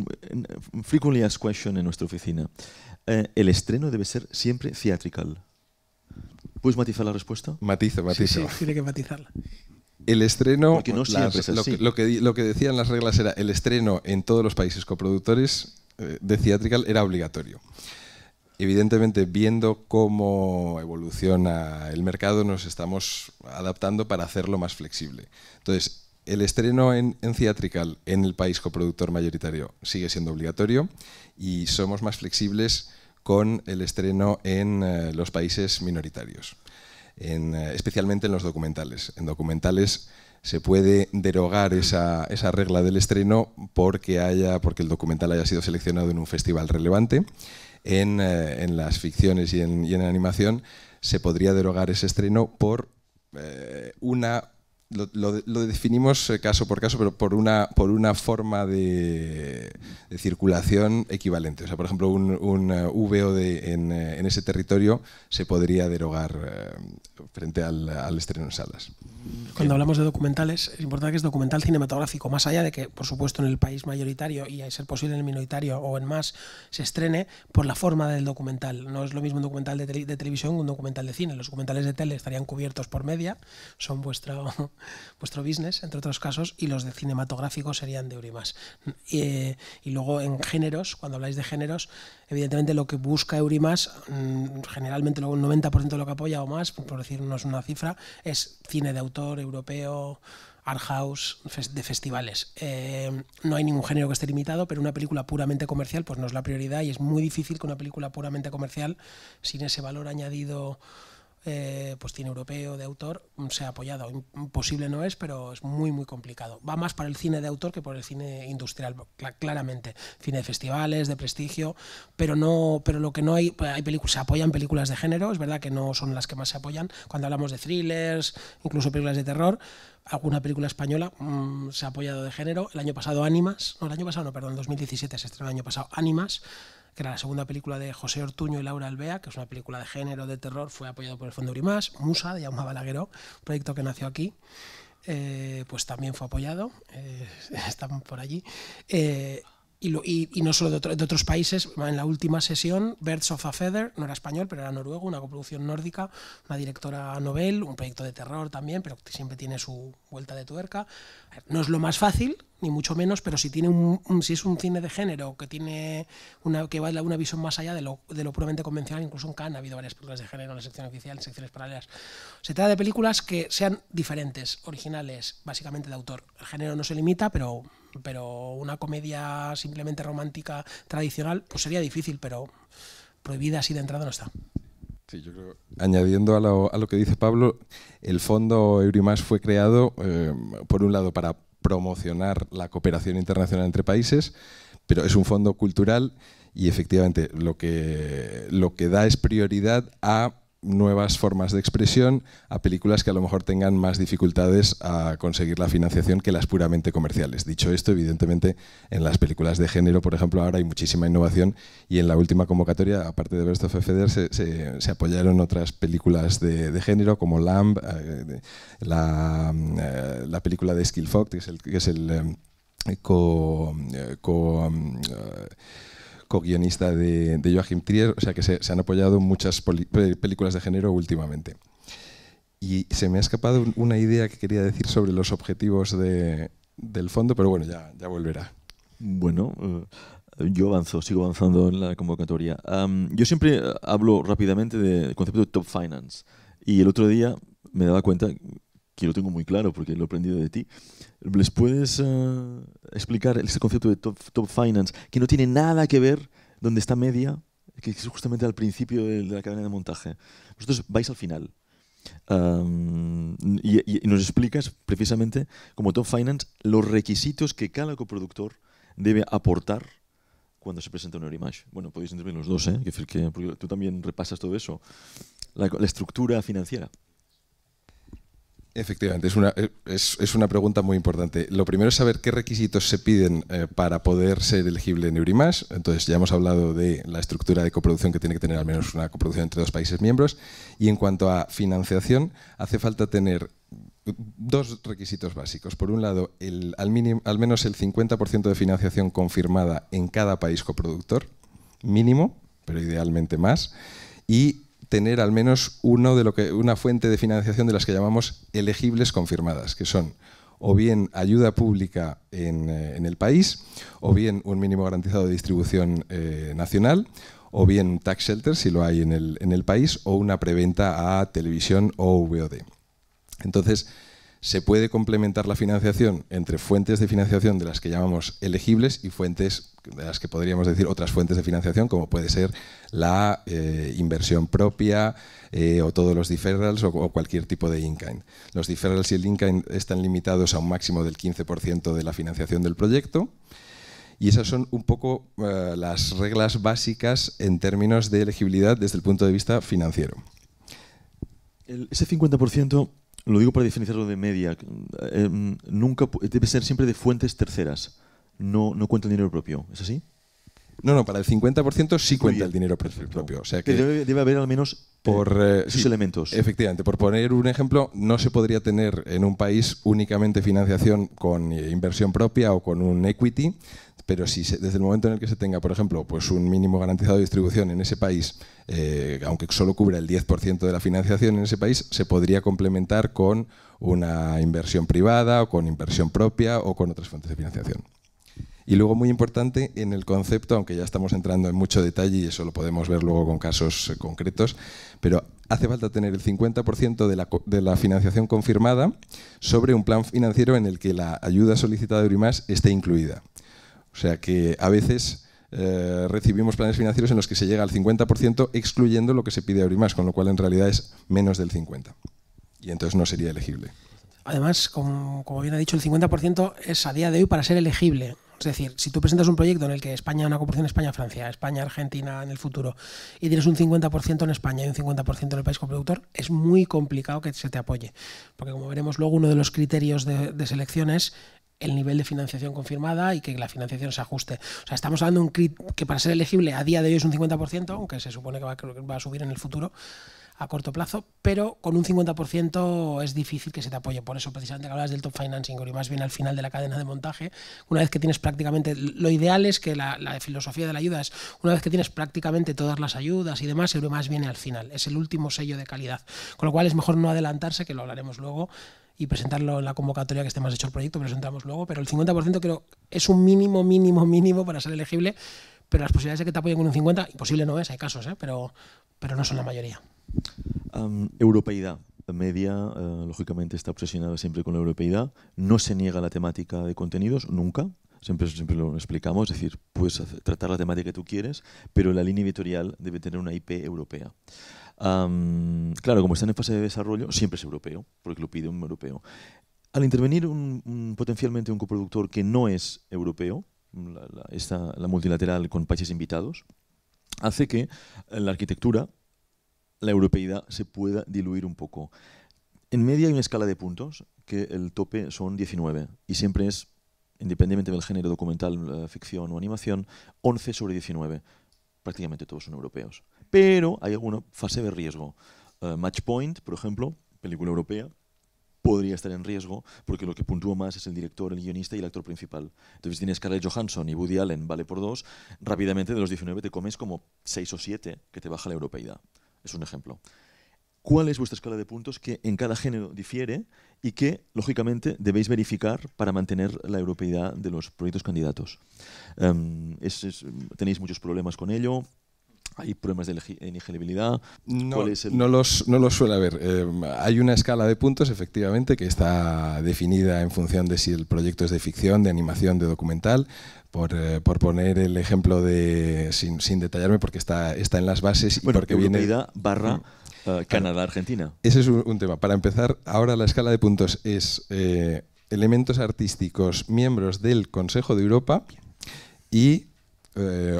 frequently asked question en nuestra oficina. Eh, ¿El estreno debe ser siempre theatrical? ¿Puedes matizar la respuesta? Matizo, Sí, matizo. sí, tiene que matizarla. El estreno, no es lo, que, lo, que, lo que decían las reglas era el estreno en todos los países coproductores de Theatrical era obligatorio. Evidentemente, viendo cómo evoluciona el mercado, nos estamos adaptando para hacerlo más flexible. Entonces, el estreno en, en Theatrical en el país coproductor mayoritario sigue siendo obligatorio y somos más flexibles con el estreno en eh, los países minoritarios en, eh, especialmente en los documentales. En documentales se puede derogar esa, esa regla del estreno porque, haya, porque el documental haya sido seleccionado en un festival relevante. En, eh, en las ficciones y en, en animación se podría derogar ese estreno por eh, una... Lo, lo- lo definimos eh, caso por caso, pero por una, por una forma de, de circulación equivalente. O sea, por ejemplo, un, un eh, VOD en, eh, en ese territorio se podría derogar frente al, al estreno en salas. Cuando hablamos de documentales, es importante que es documental cinematográfico, más allá de que, por supuesto, en el país mayoritario y a ser posible en el minoritario o en más se estrene por la forma del documental. No es lo mismo un documental de, tele- de televisión que un documental de cine. Los documentales de tele estarían cubiertos por media, son vuestro, vuestro business, entre otros casos, y los de cinematográficos serían de Eurimas. Y, eh, y luego en géneros, cuando habláis de géneros, evidentemente lo que busca Eurimas, mm, generalmente un 90% de lo que apoya o más, por decirnos una cifra, es cine de autor europeo, art house, de festivales. Eh, no hay ningún género que esté limitado, pero una película puramente comercial pues no es la prioridad y es muy difícil que una película puramente comercial, sin ese valor añadido eh, pues cine europeo de autor mm, sea apoyado. Imposible no es, pero es muy muy complicado. Va más para el cine de autor que por el cine industrial, cla- claramente. Cine de festivales, de prestigio, pero no, pero lo que no hay, hay películas, se apoyan películas de género, es verdad que no son las que más se apoyan. Cuando hablamos de thrillers, incluso películas de terror, alguna película española mm, se ha apoyado de género. El año pasado Ánimas, no, el año pasado no, perdón, 2017 se estrenó el año pasado Ánimas, que era la segunda película de José Ortuño y Laura Alvea, que es una película de género, de terror, fue apoyado por el Fondo Eurimás, Musa, de Jaume Balagueró, proyecto que nació aquí, eh, pues también fue apoyado, eh, están por allí. Eh, y, lo- y- y no solo de, otro- de otros países, en la última sesión, Birds of a Feather, no era español, pero era noruego, una coproducción nórdica, una directora novel, un proyecto de terror también, pero que siempre tiene su vuelta de tuerca. No es lo más fácil, ni mucho menos, pero si tiene un, un- si es un cine de género que tiene una que va a una visión más allá de lo, de lo puramente convencional, incluso en Cannes ha habido varias películas de género en la sección oficial, en secciones paralelas. Se trata de películas que sean diferentes, originales, básicamente de autor. El género no se limita, pero pero una comedia simplemente romántica tradicional pues sería difícil, pero prohibida así de entrada no está. Sí, yo creo, añadiendo a lo, a lo que dice Pablo, el fondo Eurimas fue creado, eh, por un lado, para promocionar la cooperación internacional entre países, pero es un fondo cultural y efectivamente lo que, lo que da es prioridad a nuevas formas de expresión, a películas que a lo mejor tengan más dificultades a conseguir la financiación que las puramente comerciales. Dicho esto, evidentemente, en las películas de género, por ejemplo, ahora hay muchísima innovación y en la última convocatoria, aparte de Best of Feder, se, apoyaron otras películas de, género como Lamb, eh, eh, la película de Skill Fox, que es el, que es el eh, co, co- co-guionista de, Joachim Trier, o sea que se, han apoyado muchas películas de género últimamente. Y se me ha escapado un- una idea que quería decir sobre los objetivos de- del fondo, pero bueno, ya, volverá. Bueno, eh, yo avanzo, sigo avanzando en la convocatoria. Yo siempre eh, hablo rápidamente del concepto de top finance y el otro día me daba cuenta que lo tengo muy claro porque lo he aprendido de ti. ¿Les puedes eh, explicar este concepto de top, top finance que no tiene nada que ver donde está media, que es justamente al principio de, la cadena de montaje? Vosotros vais al final. Am, y, y- nos explicas precisamente como Top Finance los requisitos que cada coproductor debe aportar cuando se presenta un Eurimage. Bueno, podéis intervenir los dos, ¿eh? Que porque tú también repasas todo eso. La, la estructura financiera. Efectivamente, es una, eh, es, es una pregunta muy importante. Lo primero es saber qué requisitos se piden eh, para poder ser elegible en Eurimash. Entonces, ya hemos hablado de la estructura de coproducción que tiene que tener al menos una coproducción entre dos países miembros. Y en cuanto a financiación, hace falta tener dos requisitos básicos. Por un lado, el, al, mínimo, al menos el 50% de financiación confirmada en cada país coproductor, mínimo, pero idealmente más, y tener al menos uno de lo que, una fuente de financiación de las que llamamos elegibles confirmadas, que son o bien ayuda pública en, eh, el país, o bien un mínimo garantizado de distribución eh, nacional, o bien tax shelter si lo hay en el, en el país, o una preventa a televisión o VOD. Entonces, se puede complementar la financiación entre fuentes de financiación de las que llamamos elegibles y fuentes de las que podríamos decir otras fuentes de financiación, como puede ser la eh, inversión propia eh, o todos los deferrals o, cualquier tipo de in-kind. Los deferrals y el in-kind están limitados a un máximo del 15% de la financiación del proyecto. Y esas son un poco eh, las reglas básicas en términos de elegibilidad desde el punto de vista financiero. ese 50% lo digo para diferenciarlo de media, eh, nunca debe ser siempre de fuentes terceras, no, no cuenta el dinero propio, ¿es así? No, no, para el 50% sí cuenta el dinero propio. O sea que, debe, haber al menos eh, por eh, esos elementos. Efectivamente, por poner un ejemplo, no se podría tener en un país únicamente financiación con inversión propia o con un equity, pero si desde el momento en el que se tenga, por ejemplo, pues un mínimo garantizado de distribución en ese país, eh, aunque solo cubra el 10% de la financiación en ese país, se podría complementar con una inversión privada o con inversión propia o con otras fuentes de financiación. Y luego, muy importante, en el concepto, aunque ya estamos entrando en mucho detalle y eso lo podemos ver luego con casos eh, concretos, pero hace falta tener el 50% de la, de la, financiación confirmada sobre un plan financiero en el que la ayuda solicitada de Urimas esté incluida. O sea que a veces eh, recibimos planes financieros en los que se llega al 50% excluyendo lo que se pide a Eurimas, con lo cual en realidad es menos del 50%. Y entonces no sería elegible. Además, como, bien ha dicho, el 50% es a día de hoy para ser elegible. Es decir, si tú presentas un proyecto en el que España, una coproducción España-Francia, España-Argentina en el futuro, y tienes un 50% en España y un 50% en el país coproductor, es muy complicado que se te apoye. Porque como veremos luego, uno de los criterios de, de selección es el nivel de financiación confirmada y que la financiación se ajuste. O sea, estamos hablando de un CRIT que para ser elegible a día de hoy es un 50%, aunque se supone que va, a subir en el futuro a corto plazo, pero con un 50% es difícil que se te apoye. Por eso, precisamente, que hablas del top financing, y más bien al final de la cadena de montaje, una vez que tienes prácticamente, lo ideal es que la, filosofía de la ayuda es, una vez que tienes prácticamente todas las ayudas y demás, más viene al final, es el último sello de calidad. Con lo cual es mejor no adelantarse, que lo hablaremos luego, y presentarlo en la convocatoria que esté más hecho el proyecto, presentamos luego, pero el 50% creo es un mínimo, mínimo, mínimo para ser elegible, pero las posibilidades de que te apoyen con un 50, imposible no es, hay casos, ¿eh? pero, pero no son la mayoría. europeidad. Media, eh, lógicamente, está obsesionada siempre con la europeidad. No se niega la temática de contenidos, nunca. Siempre, siempre lo explicamos, es decir, puedes tratar la temática que tú quieres, pero la línea editorial debe tener una IP europea claro, como están en fase de desarrollo, siempre es europeo, porque lo pide un europeo. Al intervenir potencialmente un coproductor que no es europeo, la, la multilateral con países invitados, hace que la arquitectura, la europeidad, se pueda diluir un poco. En media hay una escala de puntos, que el tope son 19, y siempre es, independientemente del género documental, eh, ficción o animación, 11 sobre 19. Prácticamente todos son europeos pero hay alguna fase de riesgo. Uh, Match Point, por ejemplo, película europea, podría estar en riesgo porque lo que puntúa más es el director, el guionista y el actor principal. Entonces tienes Scarlett Johansson y Woody Allen, vale por dos, rápidamente de los 19 te comes como 6 o 7 que te baja la europeidad. Es un ejemplo. ¿Cuál es vuestra escala de puntos que en cada género difiere y que, lógicamente, debéis verificar para mantener la europeidad de los proyectos candidatos? Um, tenéis muchos problemas con ello, ¿Hay problemas de elegibilidad? No, no, los, no los suele haber. Eh, hay una escala de puntos, efectivamente, que está definida en función de si el proyecto es de ficción, de animación, de documental. Por, eh, por poner el ejemplo de, sin, sin, detallarme, porque está, está en las bases y porque viene... barra uh, Canadá-Argentina. Ese es un, tema. Para empezar, ahora la escala de puntos es elementos artísticos miembros del Consejo de Europa y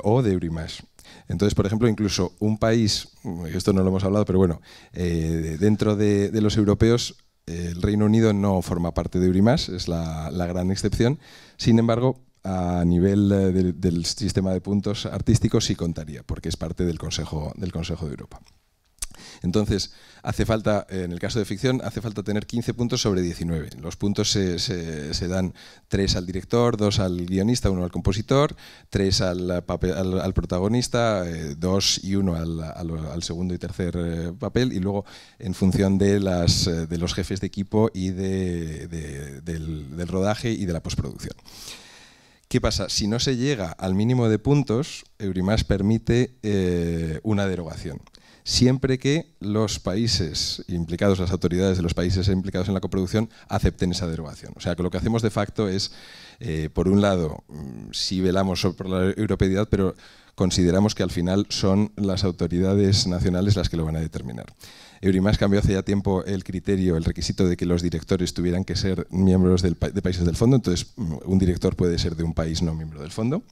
o de Eurimash. Entonces, por ejemplo, incluso un país, esto no lo hemos hablado, pero bueno, eh, dentro de, los europeos, el Reino Unido no forma parte de Eurimas, es la, gran excepción. Sin embargo, a nivel eh, del sistema de puntos artísticos sí contaría, porque es parte del Consejo, del Consejo de Europa. Entonces, hace falta, en el caso de ficción, hace falta tener 15 puntos sobre 19. Los puntos se, dan 3 al director, 2 al guionista, 1 al compositor, 3 al, al, protagonista, 2 eh, y 1 al, segundo y tercer eh, papel, y luego en función de, eh, los jefes de equipo y de, del, rodaje y de la postproducción. ¿Qué pasa? Si no se llega al mínimo de puntos, Eurimas permite eh, una derogación. Siempre que los países implicados, las autoridades de los países implicados en la coproducción, acepten esa derogación. O sea que lo que hacemos de facto es, eh, por un lado, mm, sí velamos por la europeidad, pero consideramos que al final son las autoridades nacionales las que lo van a determinar. Eurimas cambió hace ya tiempo el criterio, el requisito de que los directores tuvieran que ser miembros de países del fondo, entonces mm, un director puede ser de un país no miembro del fondo.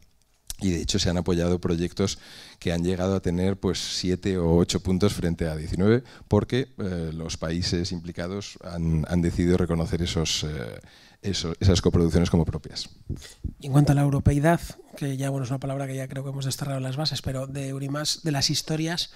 Y de hecho se han apoyado proyectos que han llegado a tener pues 7 o 8 puntos frente a 19 porque eh, los países implicados han, decidido reconocer esos, eh, esas coproducciones como propias. en cuanto a la europeidad, que ya bueno, es una palabra que ya creo que hemos desterrado las bases, pero de Eurimas, de las historias,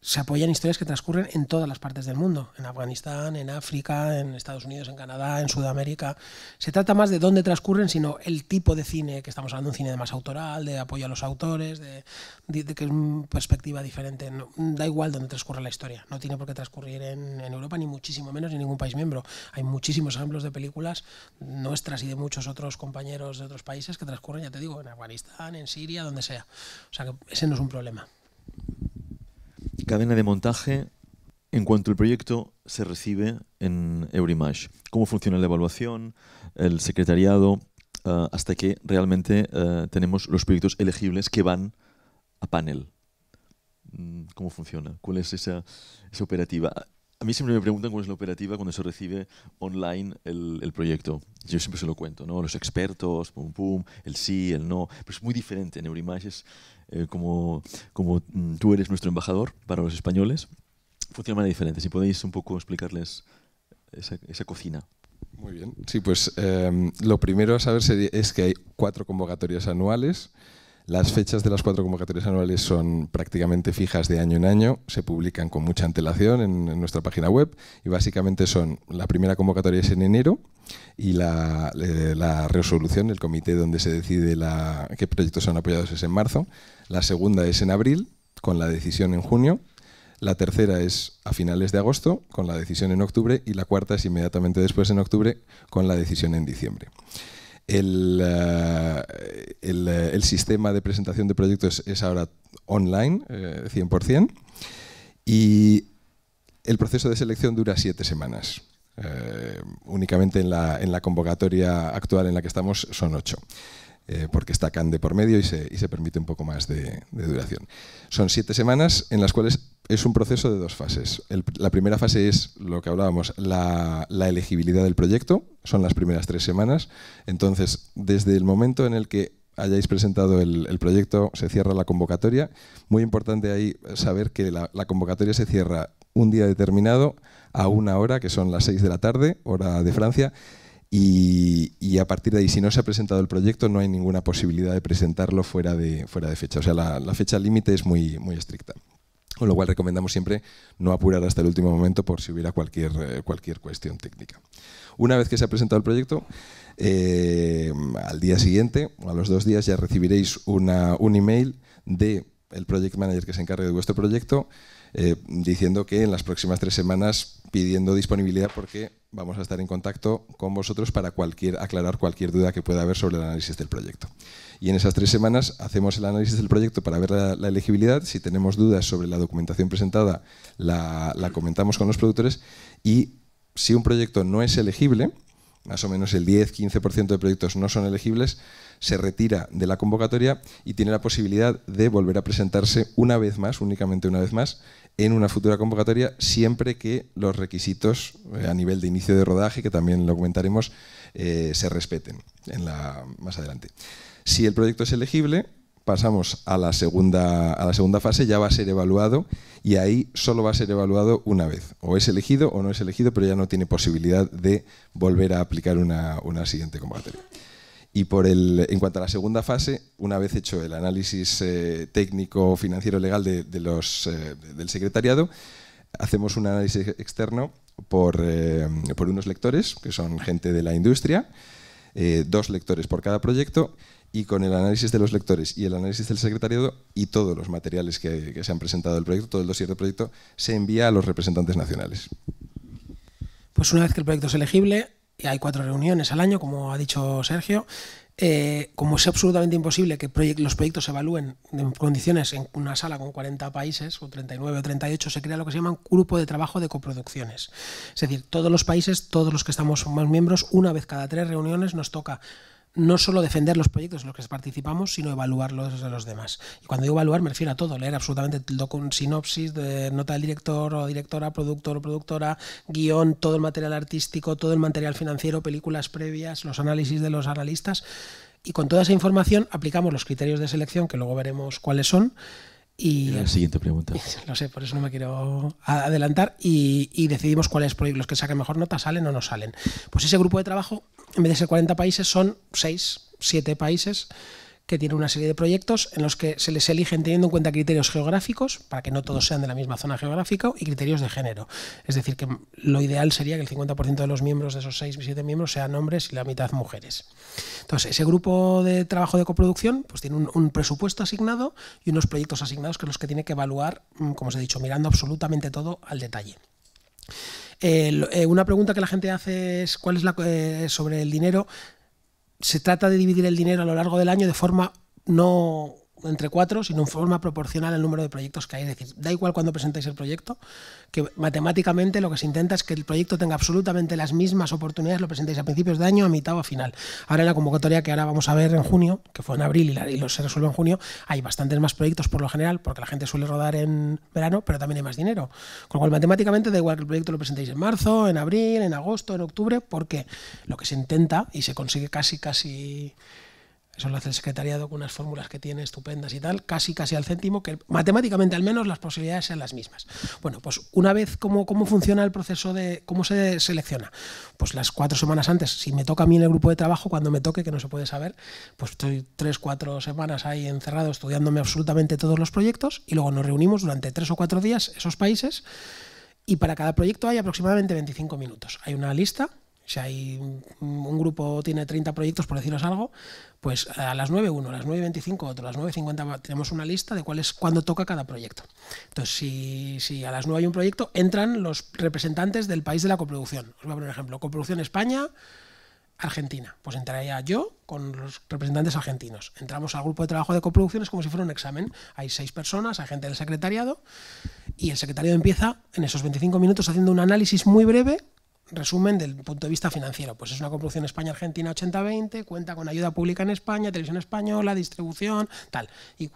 se apoyan historias que transcurren en todas las partes del mundo, en Afganistán, en África, en Estados Unidos, en Canadá, en Sudamérica. Se trata más de dónde transcurren, sino el tipo de cine que estamos hablando, un cine de más autoral, de apoyo a los autores, de, que es una perspectiva diferente. da igual dónde transcurre la historia, no tiene por qué transcurrir en, en, Europa, ni muchísimo menos en ningún país miembro. Hay muchísimos ejemplos de películas nuestras y de muchos otros compañeros de otros países que transcurren, ya te digo, en Afganistán, en Siria, donde sea. O sea que ese no es un problema cadena de montaje en cuanto el proyecto se recibe en Eurimage. ¿Cómo funciona la evaluación, el secretariado, eh, hasta que realmente eh, tenemos los proyectos elegibles que van a panel? Mm, ¿Cómo funciona? ¿Cuál es esa, operativa? A mí siempre me preguntan cuál es la operativa cuando se recibe online el, proyecto. Yo siempre se lo cuento, ¿no? Los expertos, pum, pum, el sí, el no. Pero es muy diferente. En Eurimage es eh, como, como mm, tú eres nuestro embajador para los españoles, funciona de manera diferente. Si podéis un poco explicarles esa, esa cocina. Muy bien. Sí, pues em, lo primero a saber es que hay cuatro convocatorias anuales. Las fechas de las cuatro convocatorias anuales son prácticamente fijas de año en año, se publican con mucha antelación en, nuestra página web y básicamente son, la primera convocatoria es en enero y la, la resolución, el comité donde se decide qué proyectos son apoyados es en marzo. La segunda es en abril, con la decisión en junio. La tercera es a finales de agosto, con la decisión en octubre. Y la cuarta es inmediatamente después, en octubre, con la decisión en diciembre. El, eh, eh, el, sistema de presentación de proyectos es ahora online, 100%, eh, y el proceso de selección dura siete semanas. únicamente en la, en la convocatoria actual en la que estamos son ocho. Eh, porque está CAN de por medio y se, y se permite un poco más de, duración. Son siete semanas en las cuales es un proceso de dos fases. la primera fase es lo que hablábamos, la, elegibilidad del proyecto, son las primeras tres semanas. Entonces, desde el momento en el que hayáis presentado el, proyecto, se cierra la convocatoria. Muy importante ahí saber que la, la, convocatoria se cierra un día determinado a una hora, que son las seis de la tarde, hora de Francia, y, a partir de ahí, si no se ha presentado el proyecto, no hay ninguna posibilidad de presentarlo fuera de, fuera de fecha. O sea, la, fecha límite es muy, muy estricta. Con lo cual recomendamos siempre no apurar hasta el último momento por si hubiera cualquier, eh, cualquier cuestión técnica. Una vez que se ha presentado el proyecto, eh, al día siguiente o a los dos días ya recibiréis una, un email del el project manager que se encargue de vuestro proyecto eh, diciendo que en las próximas tres semanas pidiendo disponibilidad porque vamos a estar en contacto con vosotros para cualquier, aclarar cualquier duda que pueda haber sobre el análisis del proyecto. Y en esas tres semanas hacemos el análisis del proyecto para ver la, elegibilidad. Si tenemos dudas sobre la documentación presentada, la, comentamos con los productores. Y si un proyecto no es elegible, más o menos el 10-15% de proyectos no son elegibles, se retira de la convocatoria y tiene la posibilidad de volver a presentarse una vez más, únicamente una vez más, en una futura convocatoria, siempre que los requisitos eh, a nivel de inicio de rodaje, que también lo comentaremos, eh, se respeten más adelante. Si el proyecto es elegible, pasamos a la, segunda, a la segunda fase, ya va a ser evaluado y ahí solo va a ser evaluado una vez. O es elegido o no es elegido, pero ya no tiene posibilidad de volver a aplicar una, una siguiente convocatoria. Y por el, en cuanto a la segunda fase, una vez hecho el análisis eh, técnico, financiero, legal de, los, eh, del secretariado, hacemos un análisis externo por, eh, por unos lectores, que son gente de la industria, dos lectores por cada proyecto, y con el análisis de los lectores y el análisis del secretariado y todos los materiales que, se han presentado del proyecto, todo el dossier del proyecto, se envía a los representantes nacionales. Pues una vez que el proyecto es elegible, y hay cuatro reuniones al año, como ha dicho Sergio, eh, como es absolutamente imposible que los proyectos se evalúen en condiciones en una sala con 40 países, o 39 o 38, se crea lo que se llama un grupo de trabajo de coproducciones. Es decir, todos los países, todos los que estamos más miembros, una vez cada tres reuniones nos toca no solo defender los proyectos en los que participamos, sino evaluarlos de los demás. Y cuando digo evaluar me refiero a todo, leer absolutamente con sinopsis, de nota del director o directora, productor o productora, guion, todo el material artístico, todo el material financiero, películas previas, los análisis de los analistas. Y con toda esa información aplicamos los criterios de selección, que luego veremos cuáles son. Y la siguiente pregunta. Lo sé, por eso no me quiero adelantar. Y, y decidimos cuáles los que saquen mejor nota salen o no salen. Pues ese grupo de trabajo en vez de ser 40 países, son 6, 7 países que tienen una serie de proyectos en los que se les eligen teniendo en cuenta criterios geográficos, para que no todos sean de la misma zona geográfica, y criterios de género. Es decir, que lo ideal sería que el 50% de los miembros de esos 6 7 miembros sean hombres y la mitad mujeres. Entonces, ese grupo de trabajo de coproducción pues, tiene un, un presupuesto asignado y unos proyectos asignados que los que tiene que evaluar, mm, como os he dicho, mirando absolutamente todo al detalle. Eh, una pregunta que la gente hace es cuál es la eh, sobre el dinero. Se trata de dividir el dinero a lo largo del año de forma no entre cuatro, sino en forma proporcional al número de proyectos que hay. Es decir, da igual cuando presentáis el proyecto, que matemáticamente lo que se intenta es que el proyecto tenga absolutamente las mismas oportunidades, lo presentéis a principios de año, a mitad o a final. Ahora en la convocatoria que ahora vamos a ver en junio, que fue en abril y, la, y lo se resuelve en junio, hay bastantes más proyectos por lo general, porque la gente suele rodar en verano, pero también hay más dinero. Con lo cual, matemáticamente da igual que el proyecto lo presentéis en marzo, en abril, en agosto, en octubre, porque lo que se intenta y se consigue casi, casi eso lo hace el secretariado con unas fórmulas que tiene estupendas y tal, casi casi al céntimo, que matemáticamente al menos las posibilidades sean las mismas. Bueno, pues una vez, ¿cómo, cómo funciona el proceso de cómo se selecciona? Pues las cuatro semanas antes, si me toca a mí en el grupo de trabajo, cuando me toque, que no se puede saber, pues estoy tres, cuatro semanas ahí encerrado estudiándome absolutamente todos los proyectos y luego nos reunimos durante tres o cuatro días esos países y para cada proyecto hay aproximadamente 25 minutos. Hay una lista si hay un, grupo tiene 30 proyectos, por deciros algo, pues a las 9 uno, a las 9.25 otro, a las 9.50 tenemos una lista de cuál es cuándo toca cada proyecto. Entonces, si, si, a las 9 hay un proyecto, entran los representantes del país de la coproducción. Os voy a poner un ejemplo. Coproducción España, Argentina. Pues entraría yo con los representantes argentinos. Entramos al grupo de trabajo de coproducción, es como si fuera un examen. Hay seis personas, hay gente del secretariado, y el secretariado empieza en esos 25 minutos haciendo un análisis muy breve resumen del punto de vista financiero. Pues es una coproducción España-Argentina 80-20, cuenta con ayuda pública en España, televisión española, distribución, tal. Y,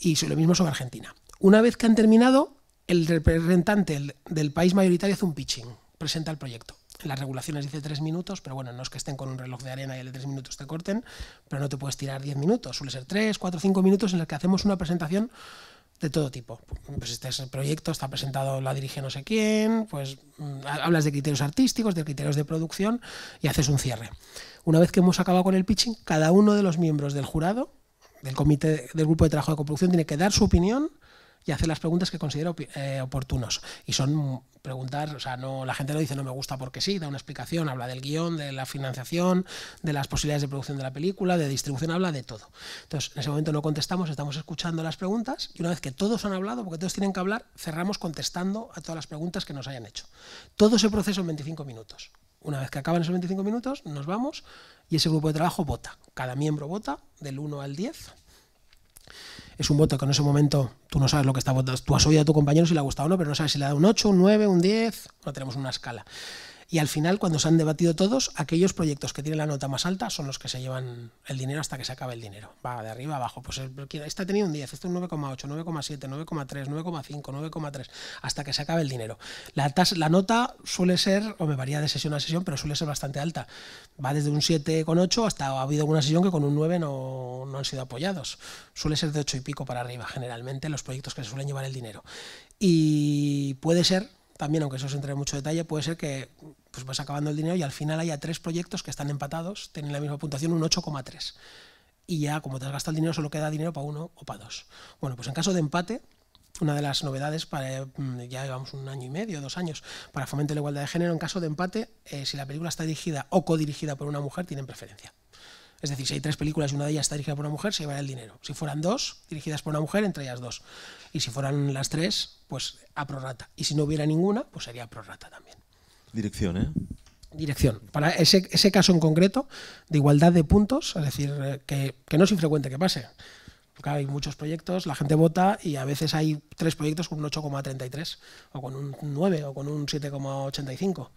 y lo mismo sobre Argentina. Una vez que han terminado, el representante del país mayoritario hace un pitching, presenta el proyecto. Las regulaciones dice tres minutos, pero bueno, no es que estén con un reloj de arena y el de tres minutos te corten, pero no te puedes tirar diez minutos. Suele ser tres, cuatro, cinco minutos en los que hacemos una presentación de todo tipo. Pues este es el proyecto, está presentado, la dirige no sé quién, pues mm, hablas de criterios artísticos, de criterios de producción y haces un cierre. Una vez que hemos acabado con el pitching, cada uno de los miembros del jurado, del comité del grupo de trabajo de coproducción, tiene que dar su opinión y hacer las preguntas que considera eh, oportunos. Y son preguntar, o sea, no, la gente no dice no me gusta porque sí, da una explicación, habla del guion, de la financiación, de las posibilidades de producción de la película, de distribución, habla de todo. Entonces, en ese momento no contestamos, estamos escuchando las preguntas y una vez que todos han hablado, porque todos tienen que hablar, cerramos contestando a todas las preguntas que nos hayan hecho. Todo ese proceso en 25 minutos. Una vez que acaban esos 25 minutos, nos vamos y ese grupo de trabajo vota. Cada miembro vota del 1 al 10 es un voto que en ese momento tú no sabes lo que está votando. Tú has oído a tu compañero si le ha gustado o no, pero no sabes si le da un 8, un 9, un 10. No tenemos una escala. Y al final, cuando se han debatido todos, aquellos proyectos que tienen la nota más alta son los que se llevan el dinero hasta que se acabe el dinero. Va de arriba abajo. Pues este ha tenido un 10, este un 9,8, 9,7, 9,3, 9,5, 9,3, hasta que se acabe el dinero. La, nota suele ser, o me varía de sesión a sesión, pero suele ser bastante alta. Va desde un 7,8 hasta ha habido alguna sesión que con un 9 no, no han sido apoyados. Suele ser de 8 y pico para arriba, generalmente, los proyectos que se suelen llevar el dinero. Y puede ser también, aunque eso se entre en mucho detalle, puede ser que pues vas acabando el dinero y al final haya tres proyectos que están empatados, tienen la misma puntuación, un 8,3. Y ya, como te has gastado el dinero, solo queda dinero para uno o para dos. Bueno, pues en caso de empate, una de las novedades, para, mm, ya llevamos un año y medio, dos años, para fomentar la igualdad de género, en caso de empate, eh, si la película está dirigida o codirigida por una mujer, tienen preferencia. Es decir, si hay tres películas y una de ellas está dirigida por una mujer, se llevará el dinero. Si fueran dos dirigidas por una mujer, entre ellas dos. Y si fueran las tres, pues a prorata. Y si no hubiera ninguna, pues sería a prorata también. Dirección, ¿eh? Dirección. Para ese, ese caso en concreto de igualdad de puntos, es decir, eh, que, que no es infrecuente que pase. Porque hay muchos proyectos, la gente vota y a veces hay tres proyectos con un 8,33 o con un 9 o con un 7,85.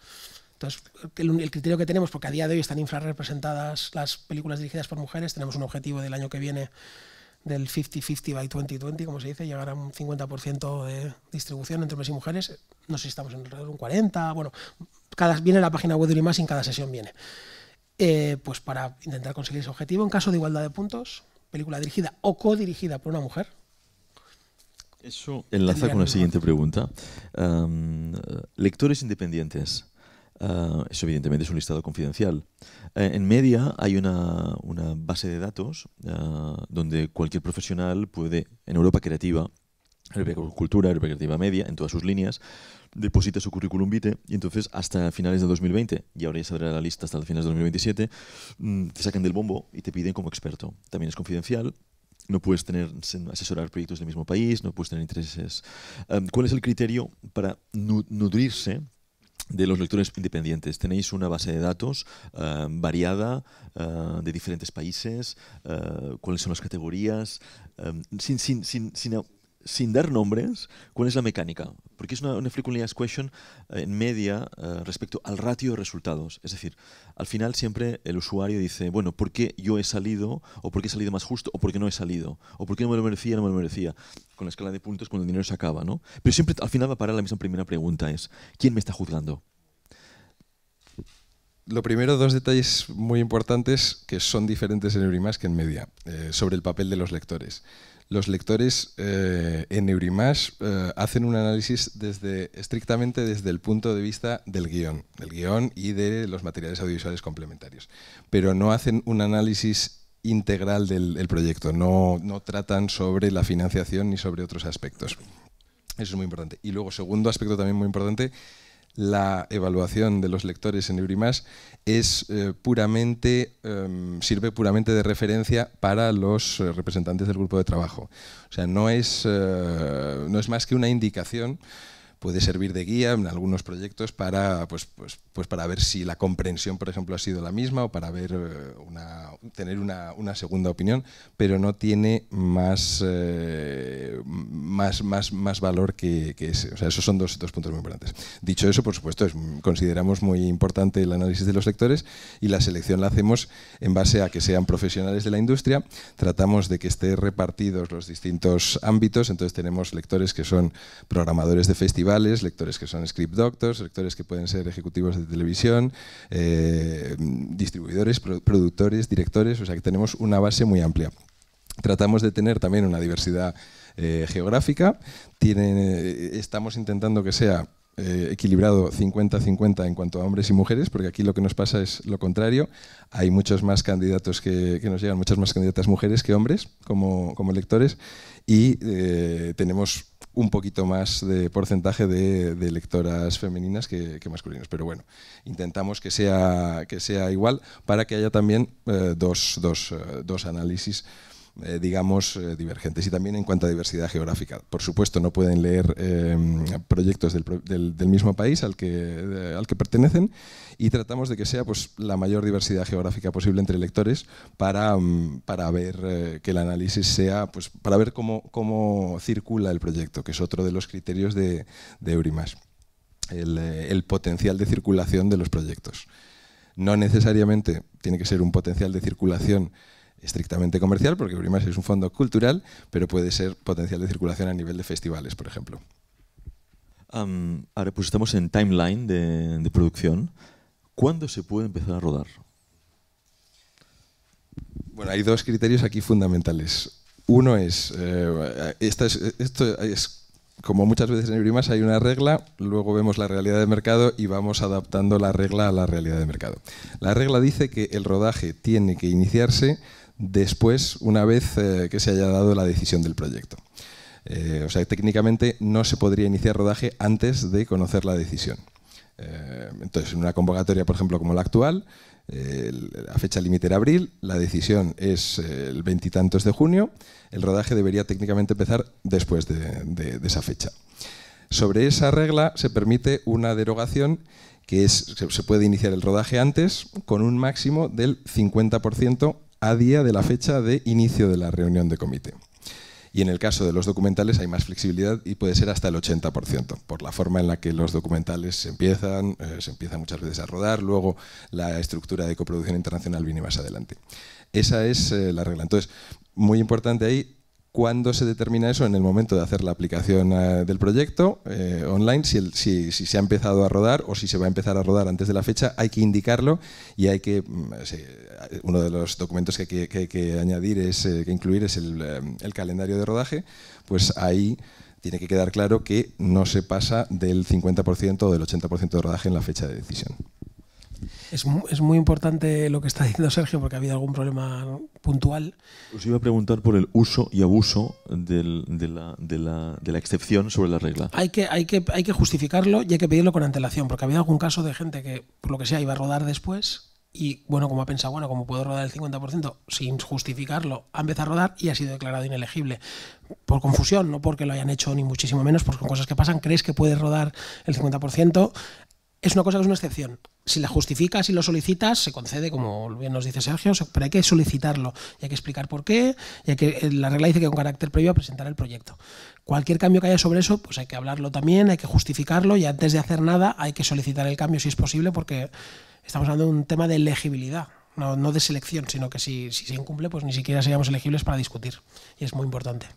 Entonces, el, el, criterio que tenemos, porque a día de hoy están infrarrepresentadas las películas dirigidas por mujeres, tenemos un objetivo del año que viene del 50-50 by 2020, como se dice, llegar a un 50% de distribución entre hombres y mujeres. No sé si estamos en alrededor de un 40, bueno, cada, viene la página web de Urimas y en cada sesión viene. Eh, pues para intentar conseguir ese objetivo, en caso de igualdad de puntos, película dirigida o codirigida por una mujer. Eso enlaza con la siguiente pregunta. Um, lectores independientes. Uh, eso evidentemente es un listado confidencial. Uh, en media hay una, una base de datos uh, donde cualquier profesional puede, en Europa Creativa, Europa Cultura, Europa Creativa Media, en todas sus líneas, deposita su currículum vitae y entonces hasta finales de 2020, y ahora ya saldrá la lista hasta finales de 2027, mm, te sacan del bombo y te piden como experto. También es confidencial, no puedes tener asesorar proyectos del mismo país, no puedes tener intereses. Um, ¿Cuál es el criterio para nu nutrirse de los lectores independientes. Tenéis una base de datos uh, variada uh, de diferentes países, uh, cuáles son las categorías, um, sin, sin, sin, sin, sin dar nombres, ¿cuál es la mecánica? Porque es una, una frequently question en media respecto al ratio de resultados. Es decir, al final siempre el usuario dice, bueno, ¿por qué yo he salido? ¿O por qué he salido más justo? ¿O por qué no he salido? ¿O por qué no me lo merecía? No me lo merecía. Con la escala de puntos cuando el dinero se acaba, ¿no? Pero siempre al final va a parar la misma primera pregunta, es, ¿quién me está juzgando? Lo primero, dos detalles muy importantes que son diferentes en Eurimax que en media, eh, sobre el papel de los lectores. Los lectores eh, en Eurimax eh, hacen un análisis desde, estrictamente desde el punto de vista del guion, del y de los materiales audiovisuales complementarios, pero no hacen un análisis integral del, proyecto, no tratan sobre la financiación ni sobre otros aspectos. Eso es muy importante. Y luego, segundo aspecto también muy importante, la evaluación de los lectores en Eurimas es eh, puramente, eh, sirve puramente de referencia para los eh, representantes del grupo de trabajo. O sea, no es, eh, no es más que una indicación puede servir de guía en algunos proyectos para, pues, pues, pues para ver si la comprensión, por ejemplo, ha sido la misma o para ver una, tener una, una, segunda opinión, pero no tiene más, eh, más, más, más valor que, que, ese. O sea, esos son dos, dos puntos muy importantes. Dicho eso, por supuesto, es, consideramos muy importante el análisis de los lectores y la selección la hacemos en base a que sean profesionales de la industria. Tratamos de que estén repartidos los distintos ámbitos, entonces tenemos lectores que son programadores de festivales, lectores que son script doctors, lectores que pueden ser ejecutivos de televisión, eh, distribuidores, pro productores, directores, o sea que tenemos una base muy amplia. Tratamos de tener también una diversidad eh, geográfica, eh, estamos intentando que sea equilibrado 50-50 en cuanto a hombres y mujeres, porque aquí lo que nos pasa es lo contrario. Hay muchos más candidatos que, nos llegan, muchas más candidatas mujeres que hombres como, como electores, y tenemos un poquito más de porcentaje de, lectoras femeninas que, masculinos. Pero bueno, intentamos que sea, que sea igual para que haya también eh, dos, dos, dos análisis eh, digamos, eh, divergentes. Y también en cuanto a diversidad geográfica. Por supuesto, no pueden leer eh, proyectos del, mismo país al que, al que pertenecen y tratamos de que sea pues, la mayor diversidad geográfica posible entre lectores para, um, para ver que el análisis sea, pues, para ver cómo, cómo circula el proyecto, que es otro de los criterios de, de Eurimas, el, el potencial de circulación de los proyectos. No necesariamente tiene que ser un potencial de circulación estrictamente comercial, porque Eurimas es un fondo cultural, pero puede ser potencial de circulación a nivel de festivales, por ejemplo. Um, ahora pues estamos en timeline de, de, producción. ¿Cuándo se puede empezar a rodar? Bueno, hay dos criterios aquí fundamentales. Uno es, eh, esta es esto es como muchas veces en Eurimas hay una regla, luego vemos la realidad de mercado y vamos adaptando la regla a la realidad de mercado. La regla dice que el rodaje tiene que iniciarse después, una vez eh, que se haya dado la decisión del proyecto. Eh, o sea, técnicamente no se podría iniciar rodaje antes de conocer la decisión. Eh, entonces, en una convocatoria, por ejemplo, como la actual, la fecha límite era abril, la decisión es el veintitantos de junio, el rodaje debería técnicamente empezar después de, esa fecha. Sobre esa regla se permite una derogación que es, se puede iniciar el rodaje antes con un máximo del 50% a día de la fecha de inicio de la reunión de comité. Y en el caso de los documentales hay más flexibilidad y puede ser hasta el 80%, por la forma en la que los documentales se empiezan, eh, se empiezan muchas veces a rodar, luego la estructura de coproducción internacional viene más adelante. Esa es eh, la regla. Entonces, muy importante ahí ¿Cuándo se determina eso? En el momento de hacer la aplicación eh, del proyecto eh, online, si, se ha empezado a rodar o si se va a empezar a rodar antes de la fecha, hay que indicarlo y hay que, mm, uno de los documentos que hay que, añadir, es, eh, que incluir es el, el calendario de rodaje, pues ahí tiene que quedar claro que no se pasa del 50% o del 80% de rodaje en la fecha de decisión. Es, es, muy importante lo que está diciendo Sergio porque ha habido algún problema puntual. Os iba a preguntar por el uso y abuso del, de, la, de, la, de, la, excepción sobre la regla. Hay que, hay, que, hay que justificarlo y hay que pedirlo con antelación porque ha habido algún caso de gente que, por lo que sea, iba a rodar después y, bueno, como ha pensado, bueno, como puedo rodar el 50% sin justificarlo, ha empezado a rodar y ha sido declarado inelegible. Por confusión, no porque lo hayan hecho ni muchísimo menos, porque con cosas que pasan, crees que puedes rodar el 50%, es una cosa que es una excepción. Si la justificas y lo solicitas, se concede, como bien nos dice Sergio, pero hay que solicitarlo y hay que explicar por qué. Y que, eh, la regla dice que con carácter previo a presentar el proyecto. Cualquier cambio que haya sobre eso, pues hay que hablarlo también, hay que justificarlo y antes de hacer nada hay que solicitar el cambio si es posible, porque estamos hablando de un tema de elegibilidad. No, de selección, sino que si, si se incumple, pues ni siquiera seríamos elegibles para discutir. Y es muy importante.